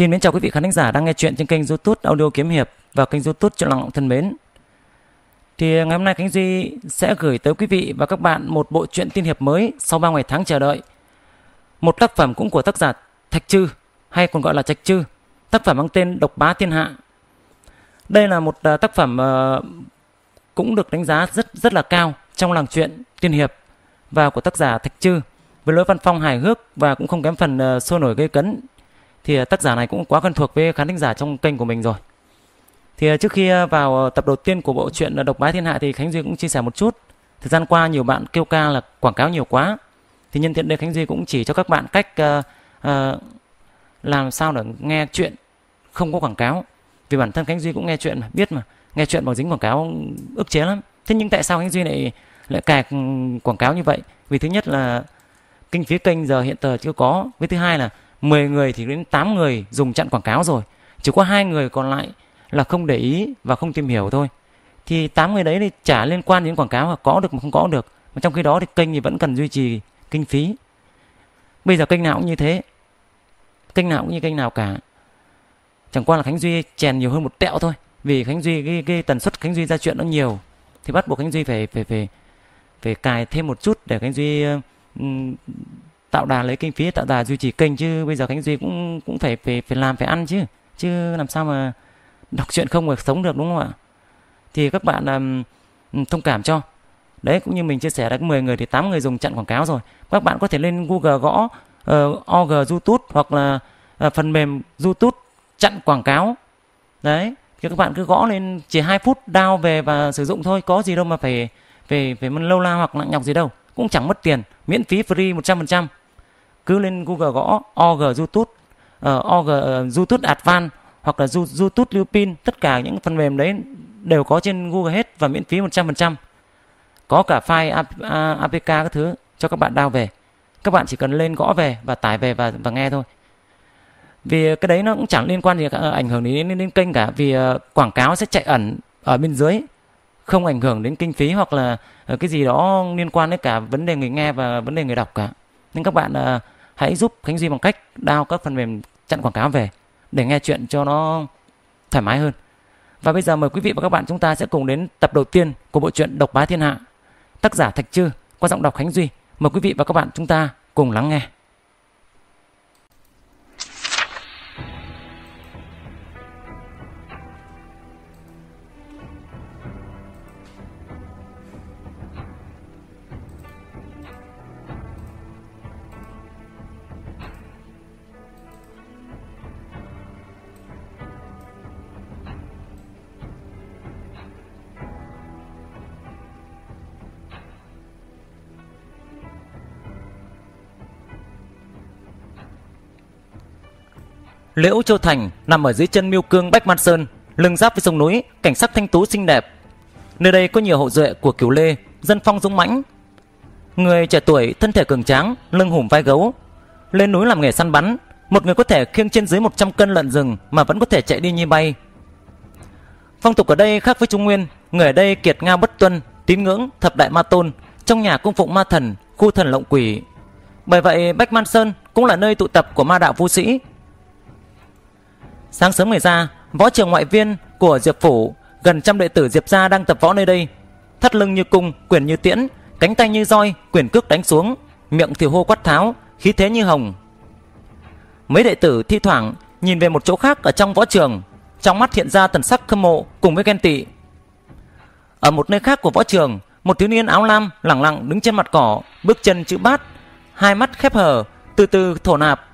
Xin mến chào quý vị khán giả đang nghe chuyện trên kênh youtube Audio Kiếm Hiệp và kênh youtube Chuyện Lặng Thân Mến. Thì ngày hôm nay Khánh Duy sẽ gửi tới quý vị và các bạn một bộ truyện tiên hiệp mới sau 3 ngày tháng chờ đợi. Một tác phẩm cũng của tác giả Thạch Trư hay còn gọi là Trạch Trư. Tác phẩm mang tên Độc Bá Thiên Hạ. Đây là một à, tác phẩm à, cũng được đánh giá rất rất là cao trong làng truyện tiên hiệp và của tác giả Thạch Trư với lối văn phong hài hước và cũng không kém phần à, sôi nổi gây cấn thì ờ, tác giả này cũng quá quen thuộc với khán thính giả trong kênh của mình rồi. Thì ờ, trước khi ờ, vào tập đầu tiên của bộ truyện độc bá thiên hạ thì khánh duy cũng chia sẻ một chút. Thời gian qua nhiều bạn kêu ca là quảng cáo nhiều quá. Thì nhân tiện đây khánh duy cũng chỉ cho các bạn cách uh, uh, làm sao để nghe chuyện không có quảng cáo. Vì bản thân khánh duy cũng nghe chuyện mà biết mà nghe chuyện bằng dính quảng cáo ức chế lắm. Thế nhưng tại sao khánh duy lại lại cài ừ, quảng cáo như vậy? Vì thứ nhất là kinh phí kênh giờ hiện giờ chưa có. Với thứ hai là 10 người thì đến 8 người dùng chặn quảng cáo rồi. Chỉ có hai người còn lại là không để ý và không tìm hiểu thôi. Thì 8 người đấy thì chả liên quan đến quảng cáo hoặc có được mà không có được. Mà trong khi đó thì kênh thì vẫn cần duy trì kinh phí. Bây giờ kênh nào cũng như thế. Kênh nào cũng như kênh nào cả. Chẳng qua là khánh duy chèn nhiều hơn một tẹo thôi. Vì khánh duy cái, cái tần suất khánh duy ra chuyện nó nhiều. Thì bắt buộc khánh duy phải phải phải phải cài thêm một chút để khánh duy tạo đà lấy kinh phí tạo đà duy trì kênh chứ. Bây giờ khánh duy cũng cũng phải phải phải làm phải ăn chứ. Chứ làm sao mà đọc truyện không mà sống được đúng không ạ? Thì các bạn um, thông cảm cho. Đấy cũng như mình chia sẻ đã 10 người thì 8 người dùng chặn quảng cáo rồi. Các bạn có thể lên google gõ ờ, uh, og youtube hoặc là uh, phần mềm youtube chặn quảng cáo. Đấy thì các bạn cứ gõ lên chỉ 2 phút down về và sử dụng thôi. Có gì đâu mà phải phải phải lâu la hoặc nặng nhọc gì đâu. Cũng chẳng mất tiền. Miễn phí free 100% cứ lên Google gõ OG YouTube, ờ, uh, OG uh, ờ, YouTube Advanced hoặc là YouTube Lupin, tất cả những phần mềm đấy đều có trên Google hết và miễn phí 100%. Có cả file APK các thứ cho các bạn download về. Các bạn chỉ cần lên gõ về và tải về và và nghe thôi. Vì cái đấy nó cũng chẳng liên quan gì cả, ảnh hưởng đến, đến đến kênh cả vì quảng cáo sẽ chạy ẩn ở bên dưới không ảnh hưởng đến kinh phí hoặc là cái gì đó liên quan đến cả vấn đề người nghe và vấn đề người đọc cả nên các bạn uh, hãy giúp Khánh Duy bằng cách đao các phần mềm chặn quảng cáo về để nghe chuyện cho nó thoải mái hơn. Và bây giờ mời quý vị và các bạn chúng ta sẽ cùng đến tập đầu tiên của bộ truyện Độc Bá Thiên Hạ. Tác giả Thạch Trư qua giọng đọc Khánh Duy. Mời quý vị và các bạn chúng ta cùng lắng nghe. Liễu Châu Thành nằm ở dưới chân Miêu Cương Bách Man Sơn, lưng giáp với sông núi, cảnh sắc thanh tú xinh đẹp. Nơi đây có nhiều hậu duệ của Kiều Lê, dân phong dũng mãnh. Người trẻ tuổi, thân thể cường tráng, lưng hùm vai gấu, lên núi làm nghề săn bắn, một người có thể khiêng trên dưới 100 cân lợn rừng mà vẫn có thể chạy đi như bay. Phong tục ở đây khác với Trung Nguyên, người ở đây kiệt ngao bất tuân, tín ngưỡng thập đại ma tôn, trong nhà cung phụng ma thần, khu thần lộng quỷ. Bởi vậy Bách Man Sơn cũng là nơi tụ tập của ma đạo vô sĩ, Sáng sớm ngày ra, võ trường ngoại viên của Diệp Phủ, gần trăm đệ tử Diệp gia đang tập võ nơi đây. Thắt lưng như cung, quyền như tiễn, cánh tay như roi, quyền cước đánh xuống, miệng thì hô quát tháo, khí thế như hồng. Mấy đệ tử thi thoảng nhìn về một chỗ khác ở trong võ trường, trong mắt hiện ra tần sắc khâm mộ cùng với ghen tị. Ở một nơi khác của võ trường, một thiếu niên áo lam lẳng lặng đứng trên mặt cỏ, bước chân chữ bát, hai mắt khép hờ, từ từ thổ nạp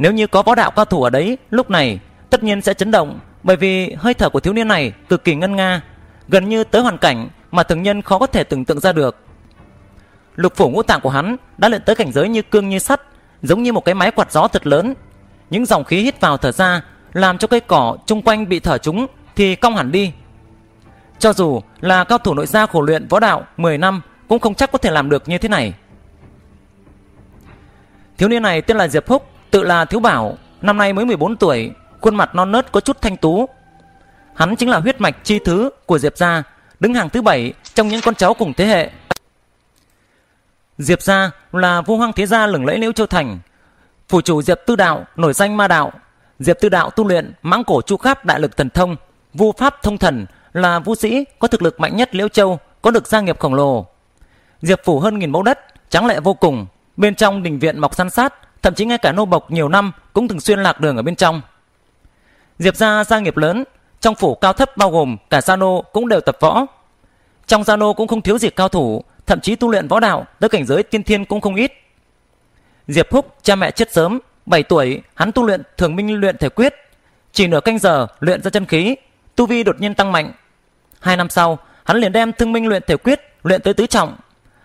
nếu như có võ đạo cao thủ ở đấy lúc này tất nhiên sẽ chấn động bởi vì hơi thở của thiếu niên này cực kỳ ngân nga, gần như tới hoàn cảnh mà thường nhân khó có thể tưởng tượng ra được. Lục phủ ngũ tạng của hắn đã lên tới cảnh giới như cương như sắt, giống như một cái máy quạt gió thật lớn. Những dòng khí hít vào thở ra làm cho cây cỏ chung quanh bị thở chúng thì cong hẳn đi. Cho dù là cao thủ nội gia khổ luyện võ đạo 10 năm cũng không chắc có thể làm được như thế này. Thiếu niên này tên là Diệp Húc, Tự là Thiếu Bảo, năm nay mới 14 tuổi, khuôn mặt non nớt có chút thanh tú. Hắn chính là huyết mạch chi thứ của Diệp gia, đứng hàng thứ bảy trong những con cháu cùng thế hệ. Diệp gia là vua hoang thế gia lừng lẫy Liễu Châu Thành. Phủ chủ Diệp Tư Đạo nổi danh ma đạo. Diệp Tư Đạo tu luyện mãng cổ chu khắp đại lực thần thông, vu pháp thông thần là vũ sĩ có thực lực mạnh nhất Liễu Châu, có được gia nghiệp khổng lồ. Diệp phủ hơn nghìn mẫu đất, trắng lệ vô cùng. Bên trong đình viện mọc san sát, thậm chí ngay cả nô bộc nhiều năm cũng thường xuyên lạc đường ở bên trong. Diệp gia gia nghiệp lớn, trong phủ cao thấp bao gồm cả gia nô cũng đều tập võ. Trong gia nô cũng không thiếu gì cao thủ, thậm chí tu luyện võ đạo tới cảnh giới tiên thiên cũng không ít. Diệp Húc cha mẹ chết sớm, 7 tuổi hắn tu luyện thường minh luyện thể quyết, chỉ nửa canh giờ luyện ra chân khí, tu vi đột nhiên tăng mạnh. Hai năm sau, hắn liền đem thương minh luyện thể quyết luyện tới tứ trọng.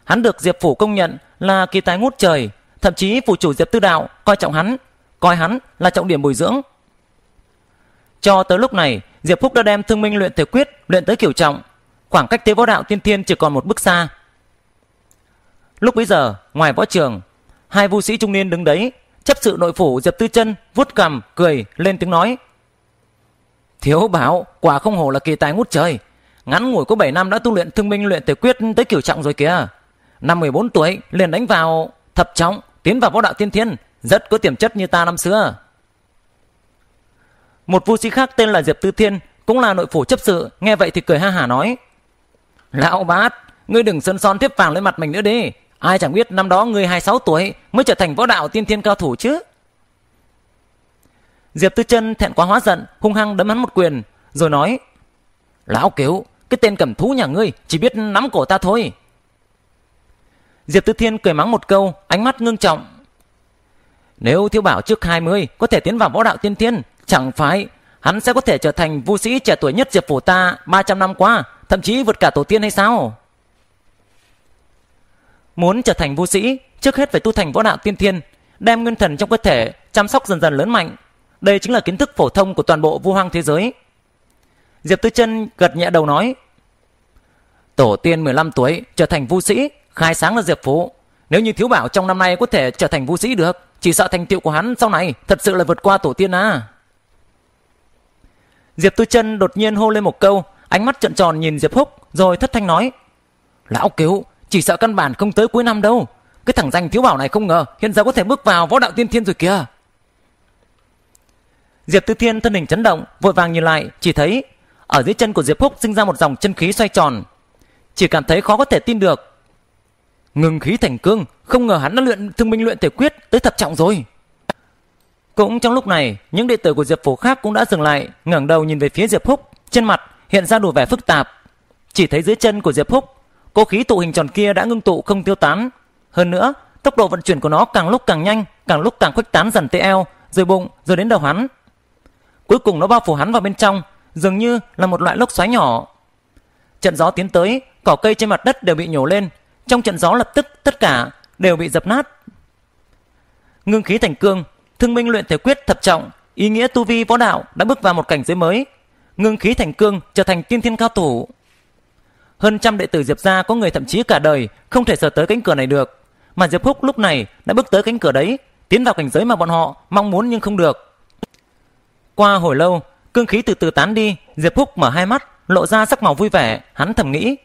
Hắn được Diệp phủ công nhận là kỳ tài ngút trời, thậm chí phủ chủ Diệp Tư Đạo coi trọng hắn, coi hắn là trọng điểm bồi dưỡng. Cho tới lúc này, Diệp Phúc đã đem thương minh luyện thể quyết luyện tới kiểu trọng, khoảng cách tới võ đạo tiên thiên chỉ còn một bước xa. Lúc bấy giờ, ngoài võ trường, hai vũ sĩ trung niên đứng đấy, chấp sự nội phủ Diệp Tư Chân vuốt cằm cười lên tiếng nói: "Thiếu bảo, quả không hổ là kỳ tài ngút trời, ngắn ngủi có 7 năm đã tu luyện thương minh luyện thể quyết tới kiểu trọng rồi kìa. Năm 14 tuổi liền đánh vào thập trọng, tiến vào võ đạo tiên thiên, rất có tiềm chất như ta năm xưa." Một vu sĩ khác tên là Diệp Tư Thiên cũng là nội phủ chấp sự, nghe vậy thì cười ha hả nói: "Lão bát, ngươi đừng sơn son tiếp vàng lên mặt mình nữa đi, ai chẳng biết năm đó ngươi 26 tuổi mới trở thành võ đạo tiên thiên cao thủ chứ." Diệp Tư Chân thẹn quá hóa giận, hung hăng đấm hắn một quyền, rồi nói: "Lão cứu, cái tên cầm thú nhà ngươi chỉ biết nắm cổ ta thôi." Diệp Tư Thiên cười mắng một câu, ánh mắt ngưng trọng. Nếu thiếu bảo trước 20 có thể tiến vào võ đạo tiên thiên, Chẳng phải hắn sẽ có thể trở thành vũ sĩ trẻ tuổi nhất Diệp phủ ta 300 năm qua, thậm chí vượt cả tổ tiên hay sao? Muốn trở thành vũ sĩ, trước hết phải tu thành võ đạo tiên thiên, đem nguyên thần trong cơ thể chăm sóc dần dần lớn mạnh. Đây chính là kiến thức phổ thông của toàn bộ vu hoang thế giới. Diệp Tư Chân gật nhẹ đầu nói: Tổ tiên 15 tuổi trở thành vũ sĩ, khai sáng là Diệp Phố. Nếu như thiếu bảo trong năm nay có thể trở thành vũ sĩ được, chỉ sợ thành tựu của hắn sau này thật sự là vượt qua tổ tiên à. Diệp Tư Chân đột nhiên hô lên một câu, ánh mắt trợn tròn nhìn Diệp Húc, rồi thất thanh nói: "Lão cứu, chỉ sợ căn bản không tới cuối năm đâu. Cái thằng danh thiếu bảo này không ngờ hiện giờ có thể bước vào võ đạo tiên thiên rồi kìa." Diệp Tư Thiên thân hình chấn động, vội vàng nhìn lại, chỉ thấy ở dưới chân của Diệp Húc sinh ra một dòng chân khí xoay tròn, chỉ cảm thấy khó có thể tin được. Ngừng khí thành cương, không ngờ hắn đã luyện thương binh luyện thể quyết tới thập trọng rồi. Cũng trong lúc này, những đệ tử của Diệp Phổ khác cũng đã dừng lại, ngẩng đầu nhìn về phía Diệp Húc, trên mặt hiện ra đủ vẻ phức tạp. Chỉ thấy dưới chân của Diệp Húc, cố khí tụ hình tròn kia đã ngưng tụ không tiêu tán. Hơn nữa, tốc độ vận chuyển của nó càng lúc càng nhanh, càng lúc càng khuếch tán dần tới eo, rồi bụng, rồi đến đầu hắn. Cuối cùng nó bao phủ hắn vào bên trong, dường như là một loại lốc xoáy nhỏ. Trận gió tiến tới, cỏ cây trên mặt đất đều bị nhổ lên, trong trận gió lập tức tất cả đều bị dập nát. Ngưng khí thành cương, Thương minh luyện thể quyết thập trọng, ý nghĩa tu vi võ đạo đã bước vào một cảnh giới mới, ngưng khí thành cương trở thành tiên thiên cao thủ. Hơn trăm đệ tử Diệp gia có người thậm chí cả đời không thể sở tới cánh cửa này được, mà Diệp Húc lúc này đã bước tới cánh cửa đấy, tiến vào cảnh giới mà bọn họ mong muốn nhưng không được. Qua hồi lâu, cương khí từ từ tán đi, Diệp Húc mở hai mắt, lộ ra sắc màu vui vẻ, hắn thầm nghĩ: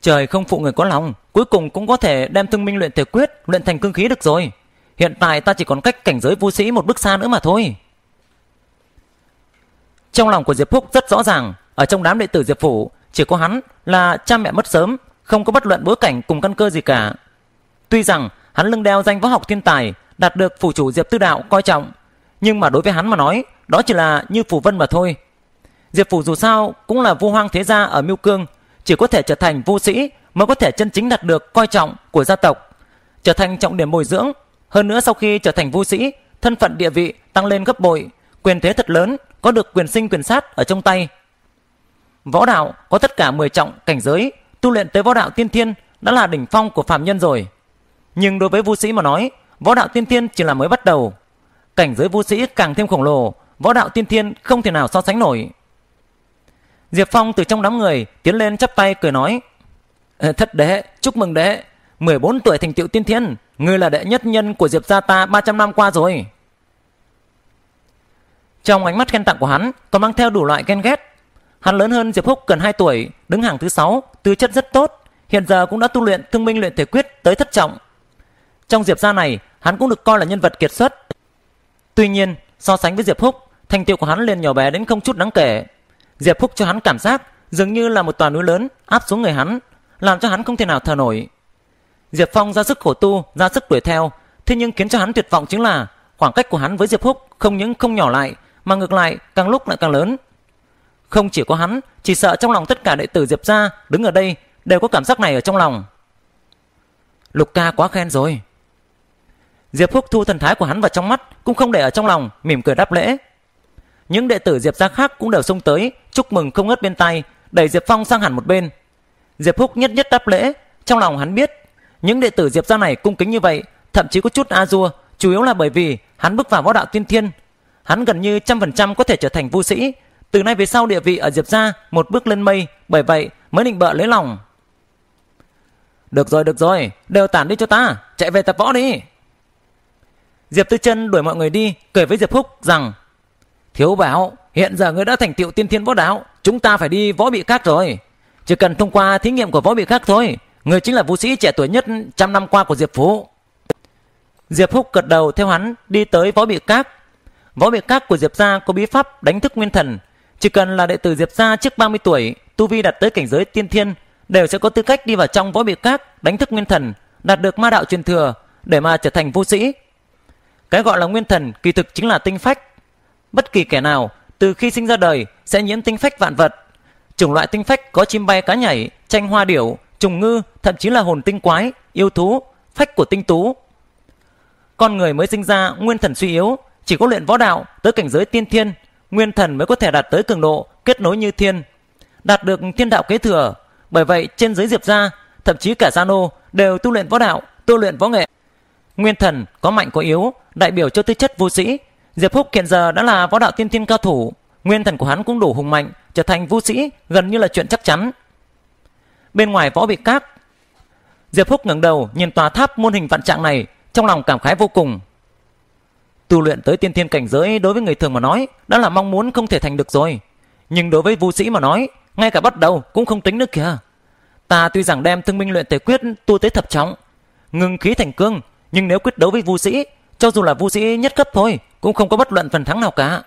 Trời không phụ người có lòng, cuối cùng cũng có thể đem thương minh luyện thể quyết luyện thành cương khí được rồi. Hiện tại ta chỉ còn cách cảnh giới vô sĩ một bước xa nữa mà thôi. Trong lòng của Diệp Phúc rất rõ ràng, ở trong đám đệ tử Diệp Phủ, chỉ có hắn là cha mẹ mất sớm, không có bất luận bối cảnh cùng căn cơ gì cả. Tuy rằng hắn lưng đeo danh võ học thiên tài, đạt được phủ chủ Diệp Tư Đạo coi trọng, nhưng mà đối với hắn mà nói, đó chỉ là như phủ vân mà thôi. Diệp Phủ dù sao cũng là vua hoang thế gia ở Miêu Cương, chỉ có thể trở thành vô sĩ mới có thể chân chính đạt được coi trọng của gia tộc, trở thành trọng điểm bồi dưỡng hơn nữa sau khi trở thành vũ sĩ, thân phận địa vị tăng lên gấp bội, quyền thế thật lớn, có được quyền sinh quyền sát ở trong tay. Võ đạo có tất cả 10 trọng cảnh giới, tu luyện tới võ đạo tiên thiên đã là đỉnh phong của phàm nhân rồi. Nhưng đối với vũ sĩ mà nói, võ đạo tiên thiên chỉ là mới bắt đầu. Cảnh giới vũ sĩ càng thêm khổng lồ, võ đạo tiên thiên không thể nào so sánh nổi. Diệp Phong từ trong đám người tiến lên chắp tay cười nói: ờ, "Thất đế, chúc mừng đế, 14 tuổi thành tựu tiên thiên, Ngươi là đệ nhất nhân của Diệp gia ta 300 năm qua rồi. Trong ánh mắt khen tặng của hắn còn mang theo đủ loại ghen ghét. Hắn lớn hơn Diệp Húc gần 2 tuổi, đứng hàng thứ 6, tư chất rất tốt, hiện giờ cũng đã tu luyện thương minh luyện thể quyết tới thất trọng. Trong Diệp gia này, hắn cũng được coi là nhân vật kiệt xuất. Tuy nhiên, so sánh với Diệp Húc, thành tựu của hắn liền nhỏ bé đến không chút đáng kể. Diệp Phúc cho hắn cảm giác dường như là một tòa núi lớn áp xuống người hắn, làm cho hắn không thể nào thở nổi. Diệp Phong ra sức khổ tu, ra sức đuổi theo, thế nhưng khiến cho hắn tuyệt vọng chính là khoảng cách của hắn với Diệp Phúc không những không nhỏ lại mà ngược lại càng lúc lại càng lớn. Không chỉ có hắn, chỉ sợ trong lòng tất cả đệ tử Diệp gia đứng ở đây đều có cảm giác này ở trong lòng. Lục ca quá khen rồi. Diệp Phúc thu thần thái của hắn vào trong mắt, cũng không để ở trong lòng, mỉm cười đáp lễ. Những đệ tử Diệp gia khác cũng đều xông tới, chúc mừng không ngớt bên tay, đẩy Diệp Phong sang hẳn một bên. Diệp Húc nhất nhất đáp lễ, trong lòng hắn biết, những đệ tử Diệp gia này cung kính như vậy, thậm chí có chút a dua, chủ yếu là bởi vì hắn bước vào võ đạo tiên thiên, hắn gần như trăm phần trăm có thể trở thành vu sĩ, từ nay về sau địa vị ở Diệp gia một bước lên mây, bởi vậy mới định bợ lấy lòng. Được rồi, được rồi, đều tản đi cho ta, chạy về tập võ đi. Diệp Tư Chân đuổi mọi người đi, cười với Diệp Húc rằng Thiếu bảo, hiện giờ ngươi đã thành tựu tiên thiên võ đạo, chúng ta phải đi võ bị khác rồi. Chỉ cần thông qua thí nghiệm của võ bị khác thôi, người chính là vũ sĩ trẻ tuổi nhất trăm năm qua của Diệp Phú. Diệp Húc gật đầu theo hắn đi tới võ bị các. Võ bị các của Diệp gia có bí pháp đánh thức nguyên thần. Chỉ cần là đệ tử Diệp gia trước 30 tuổi, tu vi đạt tới cảnh giới tiên thiên, đều sẽ có tư cách đi vào trong võ bị các đánh thức nguyên thần, đạt được ma đạo truyền thừa để mà trở thành vũ sĩ. Cái gọi là nguyên thần kỳ thực chính là tinh phách. Bất kỳ kẻ nào từ khi sinh ra đời sẽ nhiễm tinh phách vạn vật. Chủng loại tinh phách có chim bay cá nhảy, tranh hoa điểu, trùng ngư, thậm chí là hồn tinh quái, yêu thú, phách của tinh tú. Con người mới sinh ra nguyên thần suy yếu, chỉ có luyện võ đạo tới cảnh giới tiên thiên, nguyên thần mới có thể đạt tới cường độ kết nối như thiên, đạt được thiên đạo kế thừa. Bởi vậy trên giới Diệp gia, thậm chí cả Gia Nô đều tu luyện võ đạo, tu luyện võ nghệ. Nguyên thần có mạnh có yếu, đại biểu cho tư chất vô sĩ. Diệp Húc hiện giờ đã là võ đạo tiên thiên cao thủ, nguyên thần của hắn cũng đủ hùng mạnh, trở thành vũ sĩ gần như là chuyện chắc chắn. Bên ngoài võ bị cát, Diệp Húc ngẩng đầu nhìn tòa tháp muôn hình vạn trạng này, trong lòng cảm khái vô cùng. Tu luyện tới tiên thiên cảnh giới đối với người thường mà nói đã là mong muốn không thể thành được rồi, nhưng đối với vũ sĩ mà nói, ngay cả bắt đầu cũng không tính nữa kìa. Ta tuy rằng đem thương minh luyện thể quyết tu tới thập trọng, ngừng khí thành cương, nhưng nếu quyết đấu với vũ sĩ, cho dù là vũ sĩ nhất cấp thôi, cũng không có bất luận phần thắng nào cả.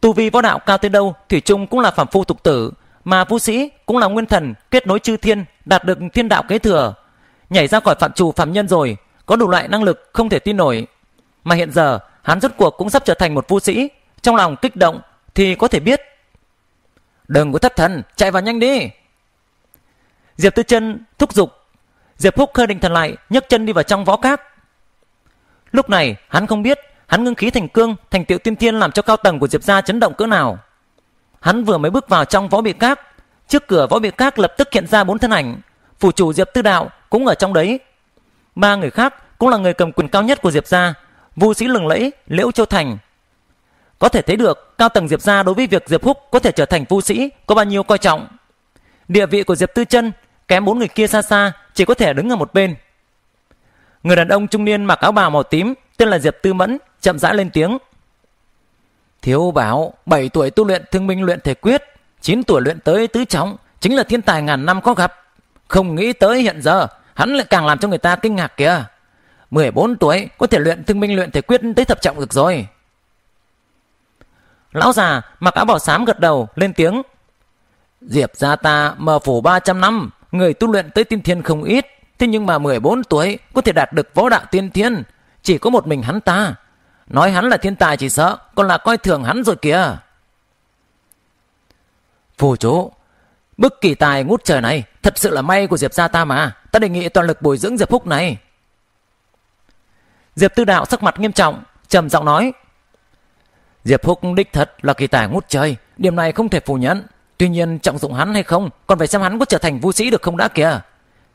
Tu vi võ đạo cao tới đâu, thủy chung cũng là phạm phu tục tử, mà vũ sĩ cũng là nguyên thần kết nối chư thiên, đạt được thiên đạo kế thừa, nhảy ra khỏi phạm trù phạm nhân rồi, có đủ loại năng lực không thể tin nổi. Mà hiện giờ, hắn rốt cuộc cũng sắp trở thành một vũ sĩ, trong lòng kích động thì có thể biết. Đừng có thất thần, chạy vào nhanh đi. Diệp Tư Chân thúc giục Diệp phúc khơi định thần lại, nhấc chân đi vào trong võ cát. Lúc này, hắn không biết, hắn ngưng khí thành cương, thành tựu tiên thiên làm cho cao tầng của Diệp gia chấn động cỡ nào. Hắn vừa mới bước vào trong võ bị các trước cửa võ bị các lập tức hiện ra bốn thân ảnh, phủ chủ Diệp Tư Đạo cũng ở trong đấy. Ba người khác cũng là người cầm quyền cao nhất của Diệp gia, Vu sĩ lừng lẫy, Liễu Châu Thành. Có thể thấy được cao tầng Diệp gia đối với việc Diệp Húc có thể trở thành vu sĩ có bao nhiêu coi trọng. Địa vị của Diệp Tư Chân kém bốn người kia xa xa chỉ có thể đứng ở một bên. Người đàn ông trung niên mặc áo bào màu tím, tên là Diệp Tư Mẫn, chậm rãi lên tiếng. Thiếu bảo 7 tuổi tu luyện thương minh luyện thể quyết 9 tuổi luyện tới tứ trọng, Chính là thiên tài ngàn năm có gặp. Không nghĩ tới hiện giờ, Hắn lại càng làm cho người ta kinh ngạc kìa. 14 tuổi, có thể luyện thương minh luyện thể quyết tới thập trọng được rồi. Lão già mặc áo bào xám gật đầu, lên tiếng. Diệp gia ta mờ phủ 300 năm, Người tu luyện tới tiên thiên không ít. Thế nhưng mà 14 tuổi, Có thể đạt được võ đạo tiên thiên. Chỉ có một mình hắn ta. Nói hắn là thiên tài chỉ sợ, Còn là coi thường hắn rồi kìa. Phù chú, Bức kỳ tài ngút trời này, Thật sự là may của Diệp gia ta mà. Ta đề nghị toàn lực bồi dưỡng Diệp Phúc này. Diệp Tư Đạo sắc mặt nghiêm trọng, trầm giọng nói, Diệp Phúc đích thật là kỳ tài ngút trời, Điểm này không thể phủ nhận. Tuy nhiên trọng dụng hắn hay không, Còn phải xem hắn có trở thành vũ sĩ được không đã kìa.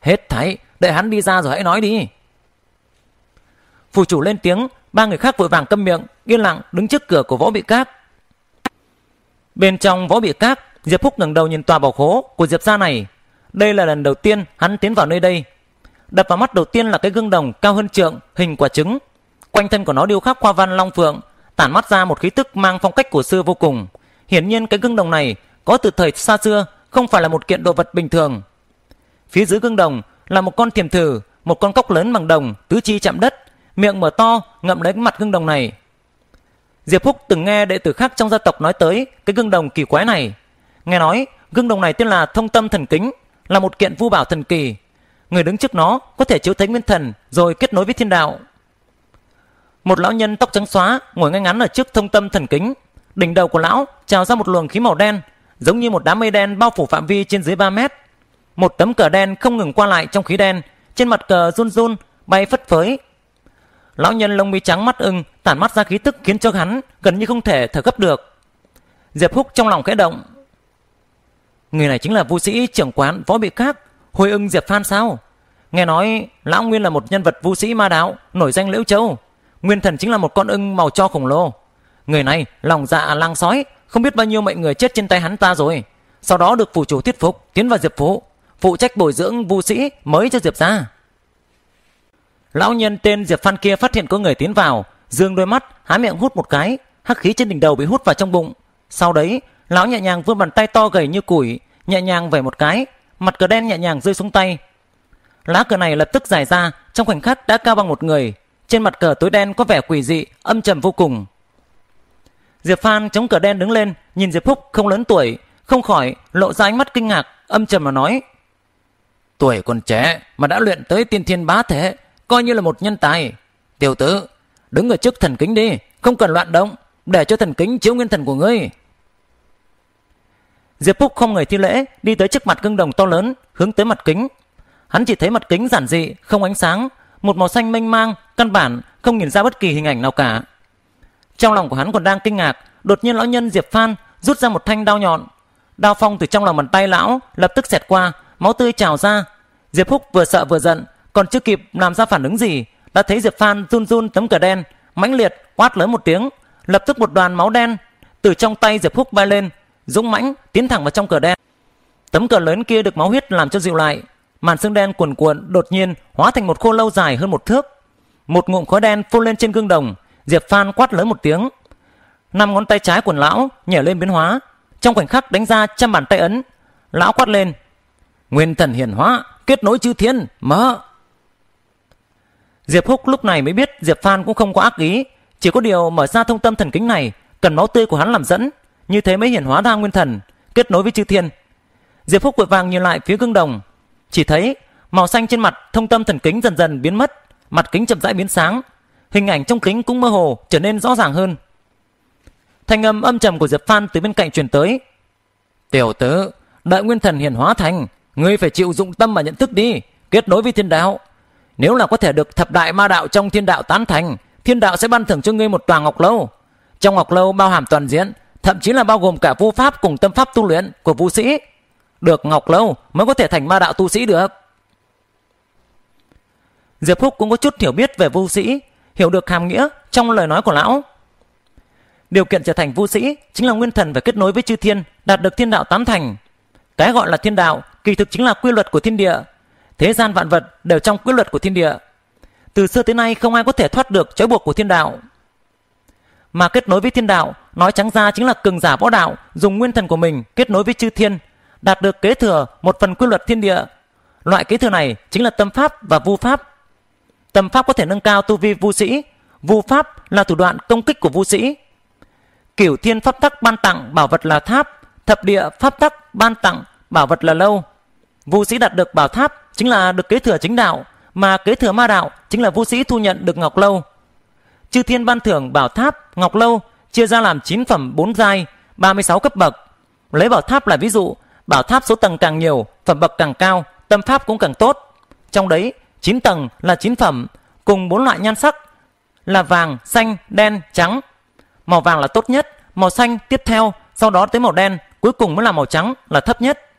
Hết thảy Đợi hắn đi ra rồi hãy nói đi. Phủ chủ lên tiếng, Ba người khác vội vàng câm miệng, Yên lặng đứng trước cửa của võ bị cát Bên trong võ bị cát Diệp Phúc ngẩng đầu nhìn tòa bảo khố của Diệp gia này. Đây là lần đầu tiên hắn tiến vào nơi đây. Đập vào mắt đầu tiên là cái gương đồng cao hơn trượng, Hình quả trứng. Quanh thân của nó điêu khắc hoa văn long phượng, Tản mắt ra một khí tức mang phong cách cổ xưa vô cùng. Hiển nhiên cái gương đồng này Có từ thời xa xưa, Không phải là một kiện đồ vật bình thường. Phía dưới gương đồng là một con thiềm thử một con cốc lớn bằng đồng, tứ chi chạm đất, miệng mở to, ngậm lấy cái mặt gương đồng này. Diệp Phúc từng nghe đệ tử khác trong gia tộc nói tới cái gương đồng kỳ quái này. Nghe nói gương đồng này tên là thông tâm thần kính, là một kiện vu bảo thần kỳ. Người đứng trước nó có thể chiếu thấy nguyên thần rồi kết nối với thiên đạo. Một lão nhân tóc trắng xóa ngồi ngay ngắn ở trước thông tâm thần kính. Đỉnh đầu của lão trào ra một luồng khí màu đen, giống như một đám mây đen bao phủ phạm vi trên dưới 3 mét. Một tấm cờ đen không ngừng qua lại trong khí đen, trên mặt cờ run run, bay phất phới. Lão nhân lông mi trắng mắt ưng, tản mắt ra khí tức khiến cho hắn gần như không thể thở gấp được. Diệp Húc trong lòng khẽ động. Người này chính là vũ sĩ trưởng quán võ bị các, hồi ưng Diệp Phan sao? Nghe nói lão nguyên là một nhân vật vũ sĩ ma đạo, nổi danh Liễu Châu. Nguyên thần chính là một con ưng màu cho khổng lồ. Người này lòng dạ lang sói, không biết bao nhiêu mệnh người chết trên tay hắn ta rồi. Sau đó được phủ chủ thuyết phục tiến vào Diệp Phủ, phụ trách bồi dưỡng vũ sĩ mới cho Diệp ra Lão nhân tên Diệp Phan kia phát hiện có người tiến vào, dương đôi mắt, há miệng hút một cái, hắc khí trên đỉnh đầu bị hút vào trong bụng. Sau đấy, lão nhẹ nhàng vươn bàn tay to gầy như củi, nhẹ nhàng vẩy một cái, mặt cờ đen nhẹ nhàng rơi xuống tay. Lá cờ này lập tức dài ra, trong khoảnh khắc đã cao bằng một người. Trên mặt cờ tối đen có vẻ quỷ dị, âm trầm vô cùng. Diệp Phan chống cờ đen đứng lên, nhìn Diệp Phúc không lớn tuổi, không khỏi lộ ra ánh mắt kinh ngạc, âm trầm mà nói: "Tuổi còn trẻ mà đã luyện tới tiên thiên bá thể, coi như là một nhân tài. Tiểu tử, đứng ở trước thần kính đi, không cần loạn động, để cho thần kính chiếu nguyên thần của ngươi." Diệp Phúc không người thi lễ, đi tới trước mặt gương đồng to lớn, hướng tới mặt kính. Hắn chỉ thấy mặt kính giản dị, không ánh sáng, một màu xanh mênh mang, căn bản không nhìn ra bất kỳ hình ảnh nào cả. Trong lòng của hắn còn đang kinh ngạc, đột nhiên lão nhân Diệp Phan rút ra một thanh đao nhọn. Đao phong từ trong lòng bàn tay lão lập tức xẹt qua, máu tươi trào ra. Diệp Húc vừa sợ vừa giận, còn chưa kịp làm ra phản ứng gì, đã thấy Diệp Phan run run tấm cờ đen, mãnh liệt quát lớn một tiếng, lập tức một đoàn máu đen từ trong tay Diệp Húc bay lên, dũng mãnh tiến thẳng vào trong cờ đen. Tấm cờ lớn kia được máu huyết làm cho dịu lại, màn xương đen cuồn cuộn đột nhiên hóa thành một khô lâu dài hơn một thước. Một ngụm khói đen phun lên trên gương đồng, Diệp Phan quát lớn một tiếng. Năm ngón tay trái của lão nhảy lên biến hóa, trong khoảnh khắc đánh ra trăm bàn tay ấn. Lão quát lên: "Nguyên thần hiển hóa, kết nối chư thiên, mở!" Diệp Húc lúc này mới biết Diệp Phan cũng không có ác ý, chỉ có điều mở ra thông tâm thần kính này, cần máu tươi của hắn làm dẫn, như thế mới hiển hóa ra nguyên thần, kết nối với chư thiên. Diệp Húc vội vàng nhìn lại phía gương đồng, chỉ thấy màu xanh trên mặt thông tâm thần kính dần dần biến mất, mặt kính chậm rãi biến sáng, hình ảnh trong kính cũng mơ hồ trở nên rõ ràng hơn. Thanh âm âm trầm của Diệp Phan từ bên cạnh truyền tới. "Tiểu tử, đợi nguyên thần hiển hóa thành, ngươi phải chịu dụng tâm mà nhận thức đi, kết nối với thiên đạo. Nếu là có thể được thập đại ma đạo trong thiên đạo tán thành, thiên đạo sẽ ban thưởng cho ngươi một tòa ngọc lâu. Trong ngọc lâu bao hàm toàn diện, thậm chí là bao gồm cả vô pháp cùng tâm pháp tu luyện của vũ sĩ. Được ngọc lâu mới có thể thành ma đạo tu sĩ được. Diệp Húc cũng có chút hiểu biết về vô sĩ, hiểu được hàm nghĩa trong lời nói của lão. Điều kiện trở thành vô sĩ chính là nguyên thần phải kết nối với chư thiên, đạt được thiên đạo tán thành. Cái gọi là thiên đạo kỳ thực chính là quy luật của thiên địa. Thế gian vạn vật đều trong quy luật của thiên địa. Từ xưa tới nay không ai có thể thoát được trói buộc của thiên đạo. Mà kết nối với thiên đạo, nói trắng ra chính là cường giả võ đạo dùng nguyên thần của mình kết nối với chư thiên, đạt được kế thừa một phần quy luật thiên địa. Loại kế thừa này chính là tâm pháp và vu pháp. Tâm pháp có thể nâng cao tu vi vu sĩ, vu pháp là thủ đoạn công kích của vu sĩ. Cửu thiên pháp tắc ban tặng bảo vật là tháp, thập địa pháp tắc ban tặng bảo vật là lâu. Vũ sĩ đạt được bảo tháp chính là được kế thừa chính đạo, mà kế thừa ma đạo chính là vũ sĩ thu nhận được ngọc lâu. Chư thiên ban thưởng bảo tháp, ngọc lâu chia ra làm 9 phẩm 4 giai, 36 cấp bậc. Lấy bảo tháp là ví dụ, bảo tháp số tầng càng nhiều, phẩm bậc càng cao, tâm pháp cũng càng tốt. Trong đấy, 9 tầng là 9 phẩm, cùng bốn loại nhan sắc là vàng, xanh, đen, trắng. Màu vàng là tốt nhất, màu xanh tiếp theo, sau đó tới màu đen, cuối cùng mới là màu trắng là thấp nhất.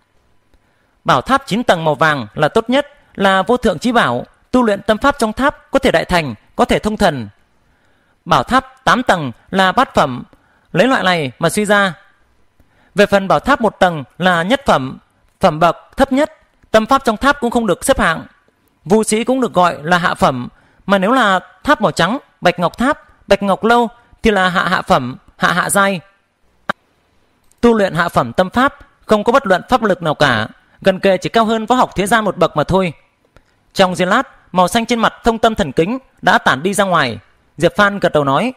Bảo tháp 9 tầng màu vàng là tốt nhất, là vô thượng chí bảo, tu luyện tâm pháp trong tháp có thể đại thành, có thể thông thần. Bảo tháp 8 tầng là bát phẩm, lấy loại này mà suy ra. Về phần bảo tháp một tầng là nhất phẩm, phẩm bậc thấp nhất, tâm pháp trong tháp cũng không được xếp hạng. Vũ sĩ cũng được gọi là hạ phẩm, mà nếu là tháp màu trắng, bạch ngọc tháp, bạch ngọc lâu thì là hạ hạ phẩm, hạ hạ giai. Tu luyện hạ phẩm tâm pháp không có bất luận pháp lực nào cả, gần kề chỉ cao hơn võ học thế gian một bậc mà thôi. Trong giây lát, màu xanh trên mặt thông tâm thần kính đã tản đi ra ngoài. Diệp Phan gật đầu nói.